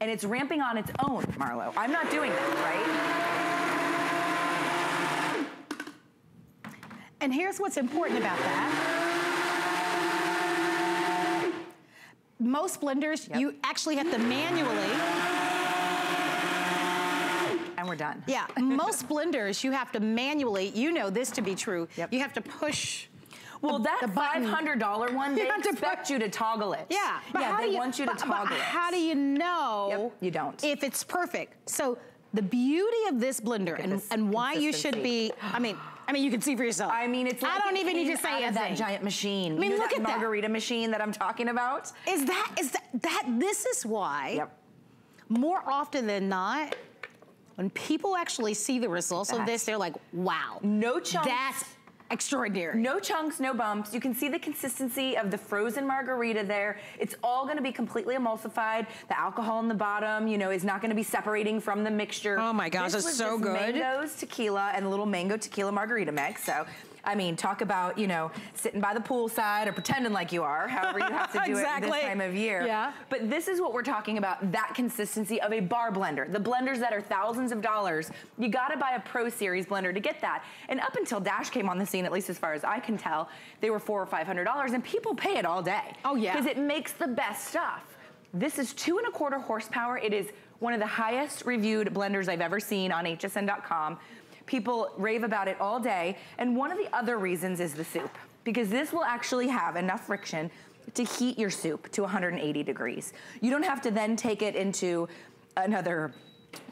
And it's ramping on its own, Marlo. I'm not doing that, right? And here's what's important about that. Most blenders, yep. you actually have to manually and we're done. Yeah, *laughs* most blenders, you have to manually, you know this to be true, yep. you have to push Well, the, that the $500 one, *laughs* they You to expect put- you to toggle it. Yeah, but yeah, they you, want you to but- but toggle it. How do you know? Yep, you don't. If it's perfect. So the beauty of this blender and, this and why you should be, I mean, I mean, you can see for yourself. I mean, it's like I don't it even need to say out of that giant machine. I mean, You know look that at that. margarita machine that I'm talking about. Is that, is that, that, this is why Yep. more often than not, when people actually see the results of this, they're like, wow. No chunks. That's extraordinary. No chunks, no bumps. You can see the consistency of the frozen margarita there. It's all gonna be completely emulsified. The alcohol in the bottom, you know, is not gonna be separating from the mixture. Oh my gosh, This that's so good. Mangoes, tequila, and a little mango tequila margarita mix. So, I mean, talk about, you know, sitting by the poolside or pretending like you are, however you have to do *laughs* it Exactly. this time of year. Yeah. But this is what we're talking about, that consistency of a bar blender. The blenders that are thousands of dollars, you gotta buy a Pro Series blender to get that. And up until Dash came on the scene, at least as far as I can tell, they were four or five hundred dollars and people pay it all day. Oh, yeah. Because it makes the best stuff. This is two and a quarter horsepower. It is one of the highest reviewed blenders I've ever seen on hsn.com. People rave about it all day. And one of the other reasons is the soup, because this will actually have enough friction to heat your soup to 180 degrees. You don't have to then take it into another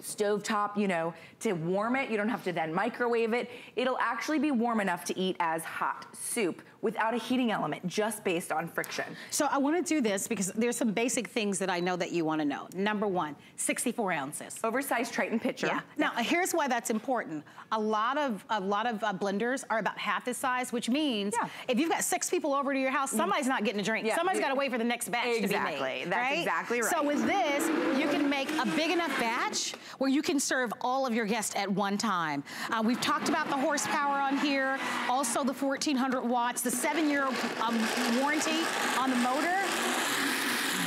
stovetop, you know, to warm it. You don't have to then microwave it. It'll actually be warm enough to eat as hot soup without a heating element, just based on friction. So I want to do this because there's some basic things that I know that you want to know. Number one, 64 ounces. Oversized Tritan pitcher. Yeah. Now here's why that's important. A lot of a lot of uh, blenders are about half this size, which means Yeah. if you've got six people over to your house, somebody's not getting a drink. Yeah. Somebody's got to wait for the next batch to be Exactly. made. That's right? exactly right. So with this, you can make a big enough batch where you can serve all of your guests at one time. Uh, we've talked about the horsepower on here, also the 1400 watts, the seven-year um, warranty on the motor.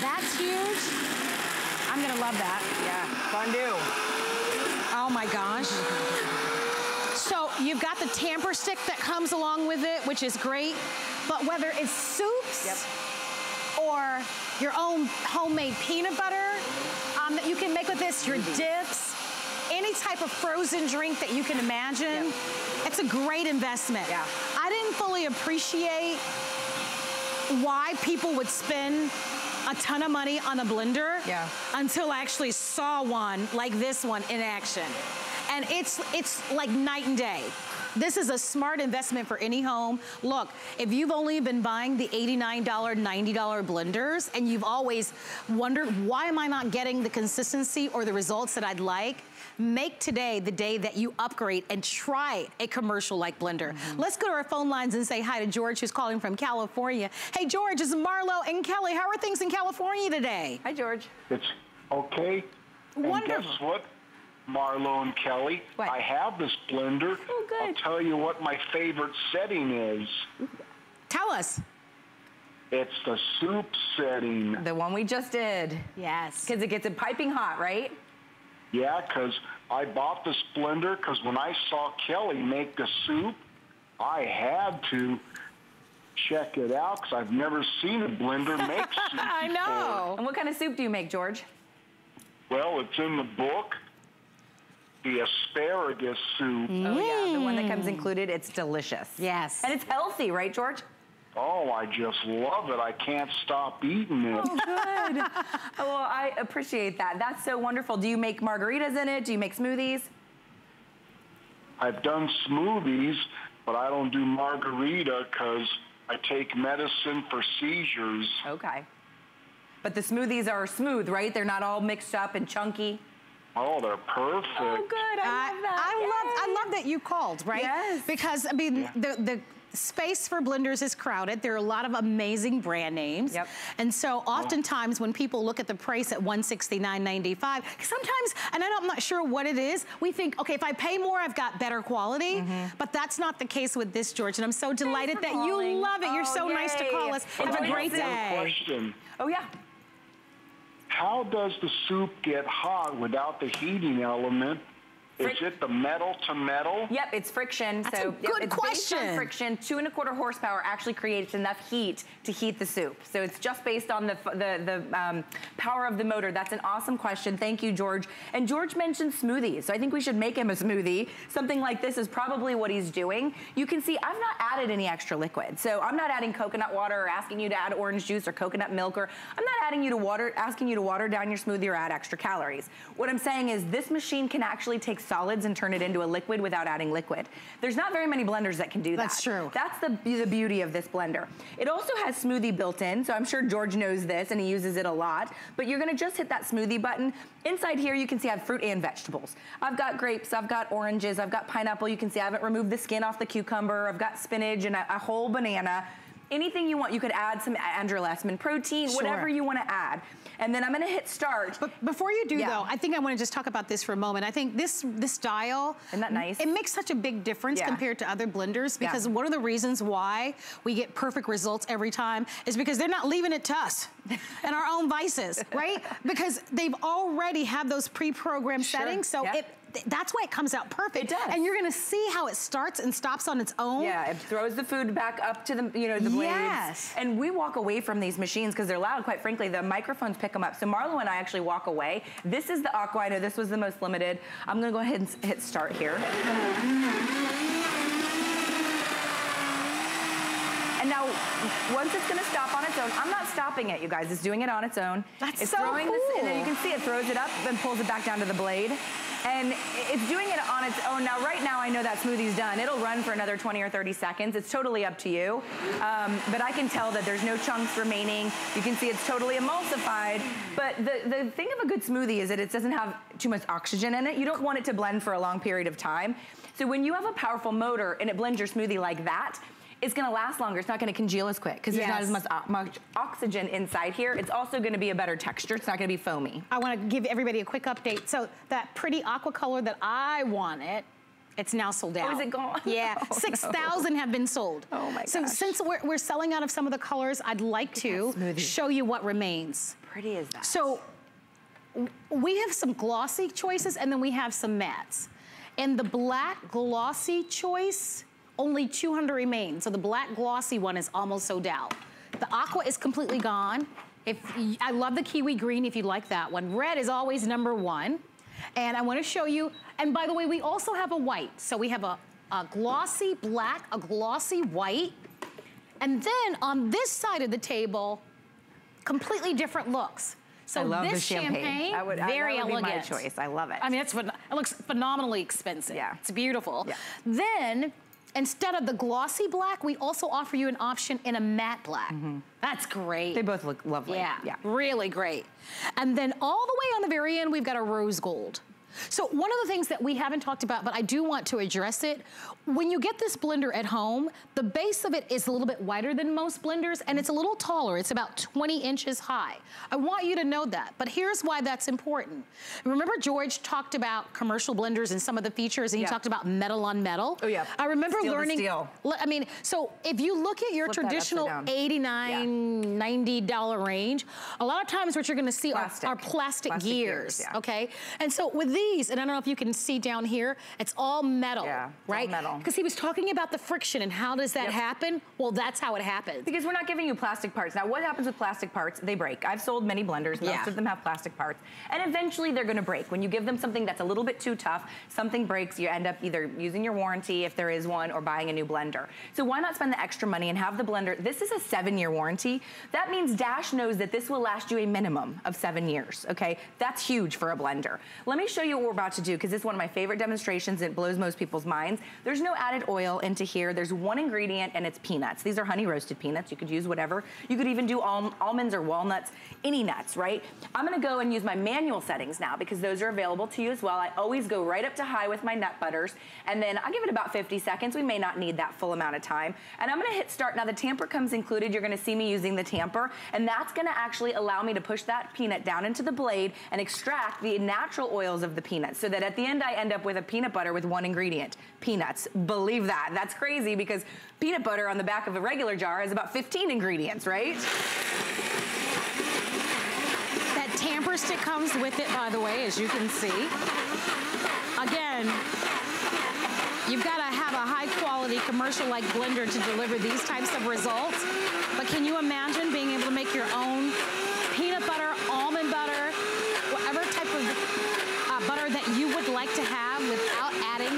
That's huge. I'm gonna love that. Yeah. Fondue. Oh my gosh. So you've got the tamper stick that comes along with it, which is great. But whether it's soups or your own homemade peanut butter um, that you can make with this, your dips, any type of frozen drink that you can imagine, Yep. it's a great investment. Yeah. I didn't fully appreciate why people would spend a ton of money on a blender Yeah. until I actually saw one like this one in action. And it's it's like night and day. This is a smart investment for any home. Look, if you've only been buying the $89, $90 blenders and you've always wondered why am I not getting the consistency or the results that I'd like, make today the day that you upgrade and try a commercial like blender. Mm-hmm. Let's go to our phone lines and say hi to George who's calling from California. Hey George, it's Marlo and Kelly. How are things in California today? Hi, George. It's okay. And Wonderful. guess what, Marlo and Kelly? What? I have this blender. Oh, good. I'll tell you what my favorite setting is. Tell us. It's the soup setting. The one we just did. Yes. Because it gets it piping hot, right? Yeah, 'cause I bought this blender 'cause when I saw Kelly make the soup, I had to check it out 'cause I've never seen a blender make *laughs* soup I before. know. And what kind of soup do you make, George? Well, it's in the book. The asparagus soup. Oh, yeah. The one that comes mm. included. It's delicious. Yes. And it's healthy, right, George? Oh, I just love it. I can't stop eating it. Oh, Good. *laughs* Oh, well, I appreciate that. That's so wonderful. Do you make margaritas in it? Do you make smoothies? I've done smoothies, but I don't do margarita because I take medicine for seizures. Okay. But the smoothies are smooth, right? They're not all mixed up and chunky. Oh, they're perfect. Oh, good. I, love that. I love, I love that you called, right? Yes. Because I mean, the the space for blenders is crowded. There are a lot of amazing brand names. Yep. And so oftentimes when people look at the price at $169.95, sometimes, and I don't- I'm not sure what it is, we think, okay, if I pay more, I've got better quality. But that's not the case with this, George. And I'm so delighted that calling. you love it. You're Oh, so nice to call us. Enjoy Have a great soup. day. Question. Oh, yeah. How does the soup get hot without the heating element Is it the metal to metal? Yep, it's friction. That's so a yep, good it's question. Based on friction, two and a quarter horsepower actually creates enough heat to heat the soup. So it's just based on the the, the um, power of the motor. That's an awesome question. Thank you, George. And George mentioned smoothies, so I think we should make him a smoothie. Something like this is probably what he's doing. You can see I've not added any extra liquid, so I'm not adding coconut water or asking you to add orange juice or coconut milk, or I'm not adding you to water, asking you to water down your smoothie or add extra calories. What I'm saying is this machine can actually take solids and turn it into a liquid without adding liquid. There's not very many blenders that can do that. That's true. That's the, the beauty of this blender. It also has smoothie built in, so I'm sure George knows this and he uses it a lot, but you're gonna just hit that smoothie button. Inside here, you can see I have fruit and vegetables. I've got grapes, I've got oranges, I've got pineapple. You can see I haven't removed the skin off the cucumber. I've got spinach and a, a whole banana anything you want. You could add some Andrew Lessman protein, Sure. whatever you want to add. And then I'm gonna hit start. But before you do Yeah. though, I think I want to just talk about this for a moment. I think this this dial Isn't that nice? It makes such a big difference Yeah. compared to other blenders Yeah. because one of the reasons why we get perfect results every time is because they're not leaving it to us *laughs* and our own vices, right? *laughs* Because they've already had those pre-programmed Sure. settings, so Yeah. it that's why it comes out perfect. It does. And you're gonna see how it starts and stops on its own. Yeah, it throws the food back up to the, you know, the blades. Yes. And we walk away from these machines because they're loud, quite frankly. The microphones pick them up. So Marlo and I actually walk away. This is the Aqua. I know this was the most limited. I'm gonna go ahead and hit start here. And now, once it's gonna stop on its own, I'm not stopping it, you guys. It's doing it on its own. That's it's so throwing this, and then you can see it throws it up and pulls it back down to the blade. And it's doing it on its own. Now, right now, I know that smoothie's done. It'll run for another 20 or 30 seconds. It's totally up to you. Um, but I can tell that there's no chunks remaining. You can see it's totally emulsified. But the, the thing of a good smoothie is that it doesn't have too much oxygen in it. You don't want it to blend for a long period of time. So when you have a powerful motor and it blends your smoothie like that, it's gonna last longer. It's not gonna congeal as quick because there's not as much, o- much oxygen inside here. It's also gonna be a better texture. It's not gonna be foamy. I want to give everybody a quick update. So that pretty aqua color that I wanted, it's now sold oh, out. is it gone? *laughs* Yeah, Oh, no. 6,000 have been sold. Oh, my So gosh. since we're, we're selling out of some of the colors, I'd like to show you what remains. Pretty is that? So we have some glossy choices and then we have some mattes. And the black glossy choice, only 200 remain. So the black glossy one is almost sold out. The aqua is completely gone. If I love the kiwi green if you like that one. Red is always number one. And I wanna show you, and by the way, we also have a white. So we have a, a glossy black, a glossy white. And then on this side of the table, completely different looks. So I love this the champagne. I would- I- very that would be my elegant. choice. I love it. I mean, it's it looks phenomenally expensive. Yeah. it's beautiful. Yeah. Then instead of the glossy black, we also offer you an option in a matte black. Mm-hmm. That's great. They both look lovely. Yeah, Yeah. really great. And then all the way on the very end, we've got a rose gold. So one of the things that we haven't talked about, but I do want to address it, when you get this blender at home, the base of it is a little bit wider than most blenders and it's a little taller. It's about 20 inches high. I want you to know that, but here's why that's important. Remember George talked about commercial blenders and some of the features and he Yeah. talked about metal on metal? Oh, yeah. I remember Steel learning, steel. I mean, so if you look at your Flip traditional down. 89 90 dollar range a lot of times what you're going to see are, Plastic. are plastic, Plastic gears, gears, yeah. okay and so with these and i don't know if you can see down here it's all metal Yeah, it's all right because he was talking about the friction and how does that Yep. happen well that's how it happens Because we're not giving you plastic parts. Now, what happens with plastic parts? They break. I've sold many blenders. Most Yeah. of them have plastic parts. And eventually they're gonna break. When you give them something that's a little bit too tough, something breaks, you end up either using your warranty if there is one or buying a new blender. So why not spend the extra money and have the blender? This is a seven year warranty. That means Dash knows that this will last you a minimum of seven years, okay? That's huge for a blender. Let me show you what we're about to do because this is one of my favorite demonstrations. It blows most people's minds. There's no added oil into here. There's one ingredient and it's peanuts. These are honey roasted peanuts. You could use whatever. You could even do al- almonds or walnuts, any nuts, right? I'm gonna go and use my manual settings now because those are available to you as well. I always go right up to high with my nut butters and then I give it about 50 seconds. We may not need that full amount of time. And I'm gonna hit start. Now the tamper comes included. You're gonna see me using the tamper and that's gonna actually allow me to push that peanut down into the blade and extract the natural oils of the peanuts so that at the end I end up with a peanut butter with one ingredient, peanuts. Believe that. That's crazy because peanut butter on the back of a regular jar has about 15 ingredients, right? that tamper stick comes with it by the way as you can see again you've got to have a high quality commercial like blender to deliver these types of results. But can you imagine being able to make your own peanut butter, almond butter, whatever type of uh, butter that you would like to have without adding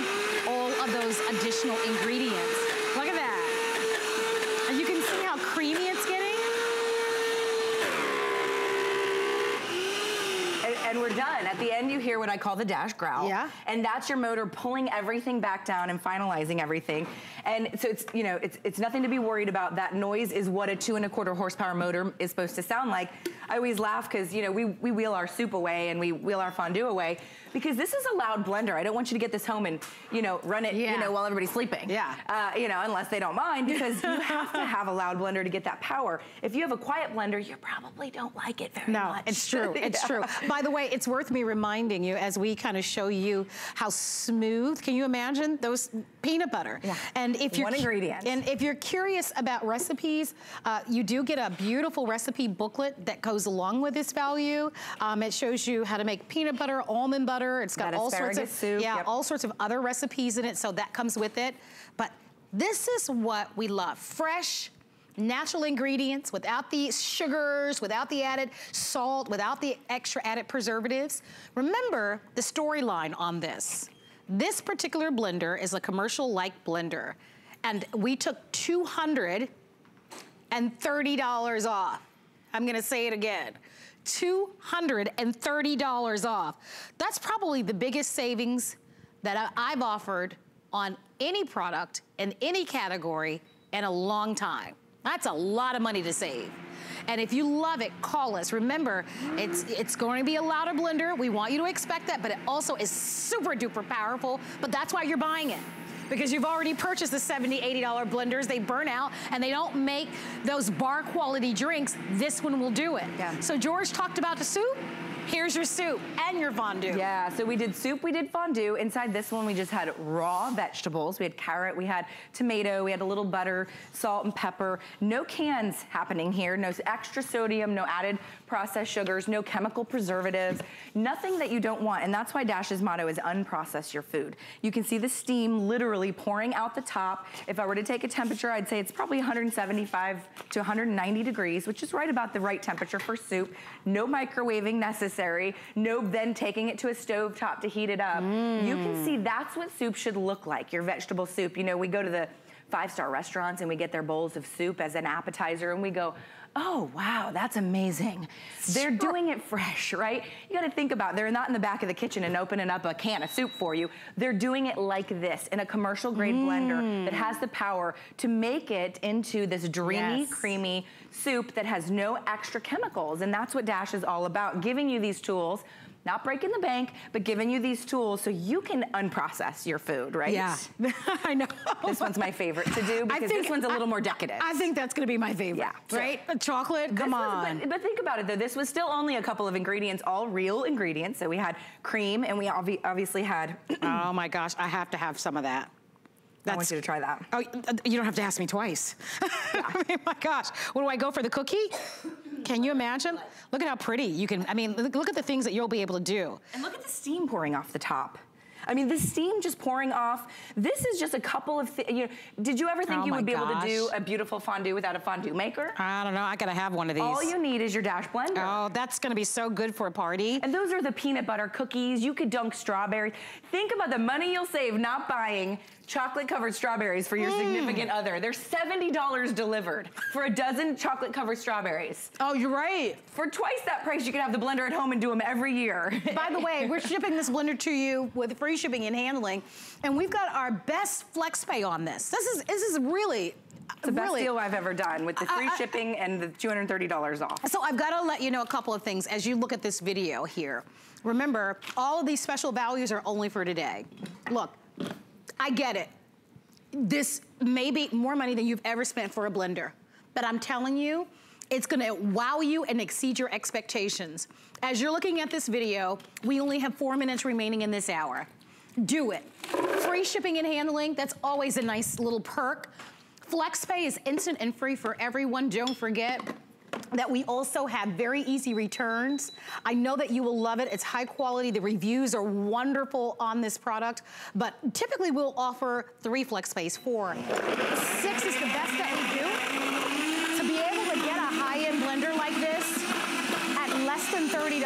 all of those additional ingredients? Look at that. And you can see how creamy it's getting. And, and we're done. At the end, you hear what I call the dash growl. Yeah. And that's your motor pulling everything back down and finalizing everything. And so it's, you know, it's, it's nothing to be worried about. That noise is what a two and a quarter horsepower motor is supposed to sound like. I always laugh because, you know, we, we wheel our soup away and we wheel our fondue away because this is a loud blender. I don't want you to get this home and, you know, run it, Yeah. you know, while everybody's sleeping. Yeah. Uh, you know, unless they don't mind because you have to have a loud blender to get that power. If you have a quiet blender, you probably don't like it very No, much. it's true. *laughs* It's Yeah. true. By the way, it's worth me reminding you as we kind of show you how smooth. Can you imagine those peanut butter? Yeah. And if you're One ingredient. And if you're curious about recipes, uh, you do get a beautiful recipe booklet that goes along with this value. Um, it shows you how to make peanut butter, almond butter. It's got That all sorts of soup, yeah, yep. all sorts of other recipes in it. So that comes with it. But this is what we love: fresh natural ingredients without the sugars, without the added salt, without the extra added preservatives. Remember the storyline on this. This particular blender is a commercial like blender. And we took $230 off. I'm gonna say it again. $230 off. That's probably the biggest savings that I've offered on any product in any category in a long time. That's a lot of money to save. And if you love it, call us. Remember, it's it's going to be a louder blender. We want you to expect that, but it also is super duper powerful. But that's why you're buying it. Because you've already purchased the $70, $80 blenders. They burn out and they don't make those bar quality drinks. This one will do it. Yeah. So George talked about the soup. Here's your soup and your fondue. Yeah, so we did soup, we did fondue. Inside this one, we just had raw vegetables. We had carrot, we had tomato, we had a little butter, salt and pepper. No cans happening here, no extra sodium, no added processed sugars, no chemical preservatives, nothing that you don't want. And that's why Dash's motto is unprocess your food. You can see the steam literally pouring out the top. If I were to take a temperature, I'd say it's probably 175 to 190 degrees, which is right about the right temperature for soup. No microwaving necessary. No then taking it to a stove top to heat it up. You can see that's what soup should look like, your vegetable soup. You know, we go to the five-star restaurants and we get their bowls of soup as an appetizer and we go, oh, wow, that's amazing. They're doing it fresh, right? You gotta think about, it. they're not in the back of the kitchen and opening up a can of soup for you. They're doing it like this in a commercial grade blender mm. that has the power to make it into this dreamy, Yes. creamy soup that has no extra chemicals. And that's what Dash is all about, giving you these tools, not breaking the bank, but giving you these tools so you can unprocess your food, right? Yeah, *laughs* I know. This one's my favorite to do because think- this one's a little I- more decadent. I think that's gonna be my favorite. Yeah, Right? Chocolate, This come was- on. but, but think about it though. This was still only a couple of ingredients, all real ingredients. So we had cream and we obvi- obviously had. *clears throat* oh my gosh, I have to have some of that. I want you to try that. Oh, uh, you don't have to ask me twice. *laughs* I mean, oh my gosh, what do I go for the cookie? Can you imagine? Look at how pretty you can. I mean, look, look at the things that you'll be able to do. And look at the steam pouring off the top. I mean, the steam just pouring off. This is just a couple of things. You know, did you ever think Oh you would be able to do a beautiful fondue without a fondue maker? I don't know. I gotta have one of these. All you need is your Dash blender. oh, that's gonna be so good for a party. And those are the peanut butter cookies. You could dunk strawberries. Think about the money you'll save not buying chocolate covered strawberries for your Mm. significant other. They're $70 delivered for a dozen chocolate covered strawberries. Oh, you're right. For twice that price, you can have the blender at home and do them every year. *laughs* By the way, we're shipping this blender to you with free shipping and handling, and we've got our best flex pay on this. This is this is really. It's the best really, deal I've ever done with the free I- I- shipping and the $230 off. So I've got to let you know a couple of things as you look at this video here. Remember, all of these special values are only for today. Look, I get it. This may be more money than you've ever spent for a blender, but I'm telling you, it's gonna wow you and exceed your expectations. As you're looking at this video, we only have four minutes remaining in this hour. Do it. Free shipping and handling, that's always a nice little perk. FlexPay is instant and free for everyone, don't forget. That we also have very easy returns. I know that you will love it. It's high quality. The reviews are wonderful on this product, but typically we'll offer three flex pays, four. Six is the best that we do. To be able to get a high-end blender like this at less than $30,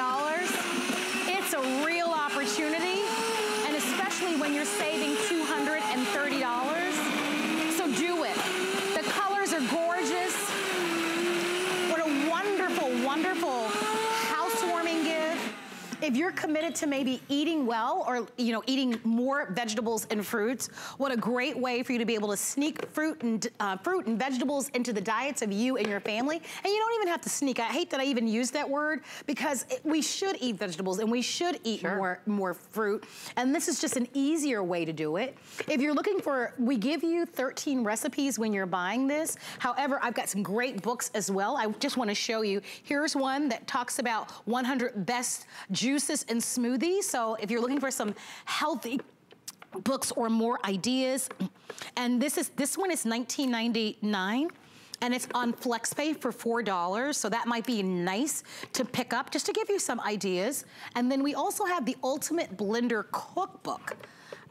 it's a real opportunity, and especially when you're saving $230. So do it. The colors are gorgeous. What a wonderful, wonderful housewarming gift. If you're committed to maybe eating well or, you know, eating more vegetables and fruits, what a great way for you to be able to sneak fruit and uh, fruit and vegetables into the diets of you and your family. And you don't even have to sneak. I hate that I even use that word because it, we should eat vegetables and we should eat Sure. more, more fruit. And this is just an easier way to do it. If you're looking for, we give you 13 recipes when you're buying this. However, I've got some great books as well. I just want to show you. Here's one that talks about 100 best juices and smoothies. So if you're looking for some healthy books or more ideas, and this is this one is 19.99 and it's on FlexPay for $4, so that might be nice to pick up just to give you some ideas. And then we also have the Ultimate Blender Cookbook.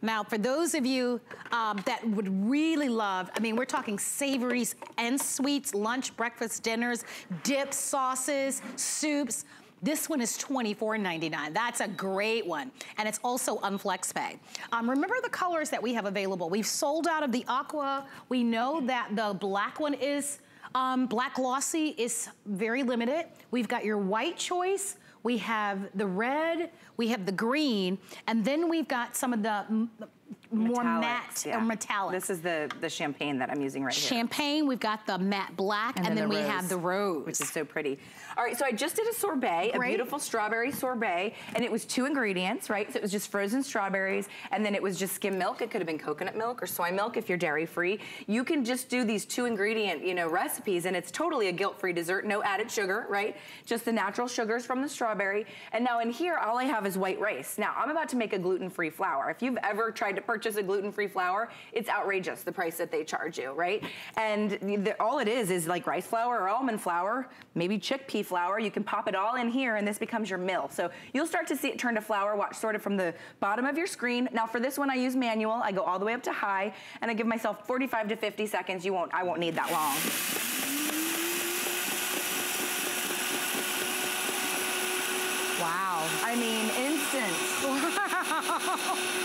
Now, for those of you um, that would really love, I mean, we're talking savories and sweets, lunch, breakfast, dinners, dips, sauces, soups. This one is $24.99. That's a great one. And it's also on FlexPay. Um, remember the colors that we have available. We've sold out of the aqua. We know that the black one is, um, black glossy is very limited. We've got your white choice. We have the red, we have the green, and then we've got some of the more Metallics, matte yeah. or metallic. This is the, the champagne that I'm using right here. Champagne, we've got the matte black, and, then, the we rose, have the rose. Which is so pretty. All right, so I just did a sorbet, a beautiful strawberry sorbet, and it was two ingredients, right? So it was just frozen strawberries, and then it was just skim milk. It could have been coconut milk or soy milk if you're dairy free. You can just do these two ingredient, you know, recipes, and it's totally a guilt-free dessert, no added sugar, right? Just the natural sugars from the strawberry. And now in here, all I have is white rice. Now I'm about to make a gluten-free flour. If you've ever tried to purchase a gluten-free flour, it's outrageous the price that they charge you, right? And the, all it is is like rice flour or almond flour, maybe chickpea flour. You can pop it all in here and this becomes your mill. So you'll start to see it turn to flour. Watch sort of from the bottom of your screen. Now for this one, I use manual. I go all the way up to high and I give myself 45 to 50 seconds. You won't, I won't need that long. wow. I mean, instant.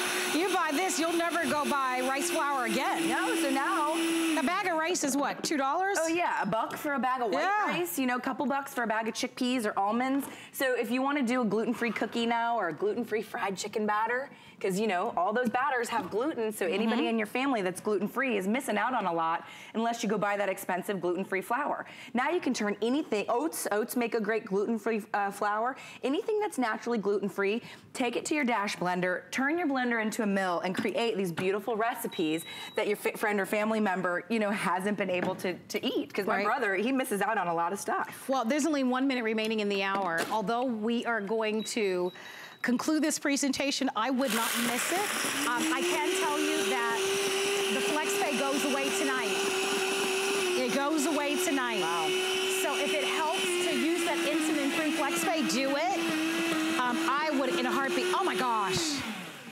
*laughs* You buy this, you'll never go buy rice flour again. No, so now A bag of rice is what, $2? Oh yeah, a buck for a bag of white Yeah. rice, you know, a couple bucks for a bag of chickpeas or almonds. So if you want to do a gluten-free cookie now or a gluten-free fried chicken batter, because you know, all those batters have gluten, so anybody in your family that's gluten-free is missing out on a lot unless you go buy that expensive gluten-free flour. Now you can turn anything, oats, oats make a great gluten-free uh, flour, anything that's naturally gluten-free, take it to your dash blender, turn your blender into a mill and create these beautiful recipes that your friend or family member, you know, hasn't been able to, to eat. Because my brother, he misses out on a lot of stuff. Well, there's only one minute remaining in the hour. Although we are going to conclude this presentation, I would not miss it. Um, I can tell you that the FlexPay goes away tonight. It goes away tonight. Wow. So if it helps to use that insulin-free FlexPay, do it. Um, I would in a heartbeat. Oh my gosh.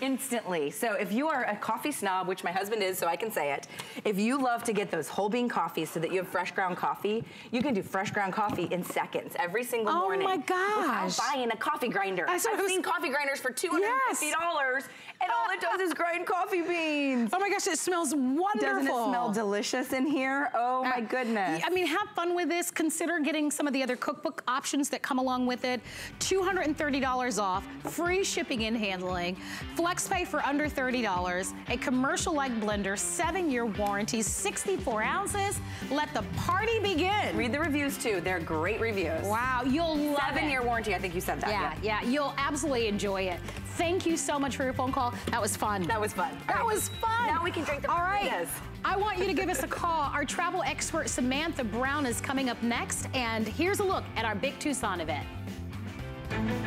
Instantly. So if you are a coffee snob, which my husband is, so I can say it, if you love to get those whole bean coffees so that you have fresh ground coffee, you can do fresh ground coffee in seconds every single Oh morning. Oh my gosh. Without buying a coffee grinder. I was- seen coffee grinders for $250 and all it does is grind coffee beans. Oh my gosh, it smells wonderful. Doesn't it smell delicious in here? Oh my Uh, goodness. I mean, have fun with this. Consider getting some of the other cookbook options that come along with it. $230 off, free shipping and handling, FlexPay for under $30, a commercial-like blender, seven-year warranty, 64 ounces. Let the party begin. Read the reviews too. They're great reviews. Wow, you'll love Seven it. year warranty. I think you said that. Yeah, yeah, you'll absolutely enjoy it. Thank you so much for your phone call. That was fun. That was fun. That right. was fun. Now we can drink the All right. I want you to give us a call. Our travel expert Samantha Brown is coming up next, and here's a look at our Big Tucson event.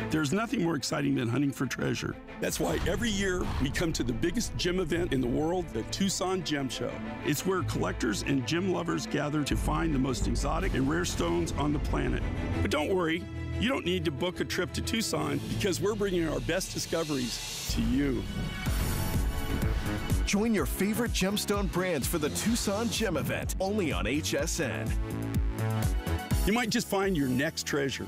There's nothing more exciting than hunting for treasure. That's why every year we come to the biggest gem event in the world, the Tucson Gem Show. It's where collectors and gem lovers gather to find the most exotic and rare stones on the planet. But don't worry, you don't need to book a trip to Tucson because we're bringing our best discoveries to you. Join your favorite gemstone brands for the Tucson Gem event, only on HSN. You might just find your next treasure.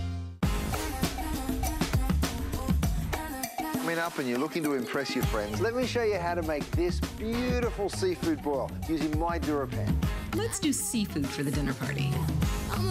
Coming up and you're looking to impress your friends, let me show you how to make this beautiful seafood boil using my DuraPan. Let's do seafood for the dinner party. Oh,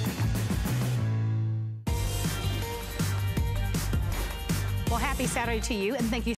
Well, happy Saturday to you, and thank you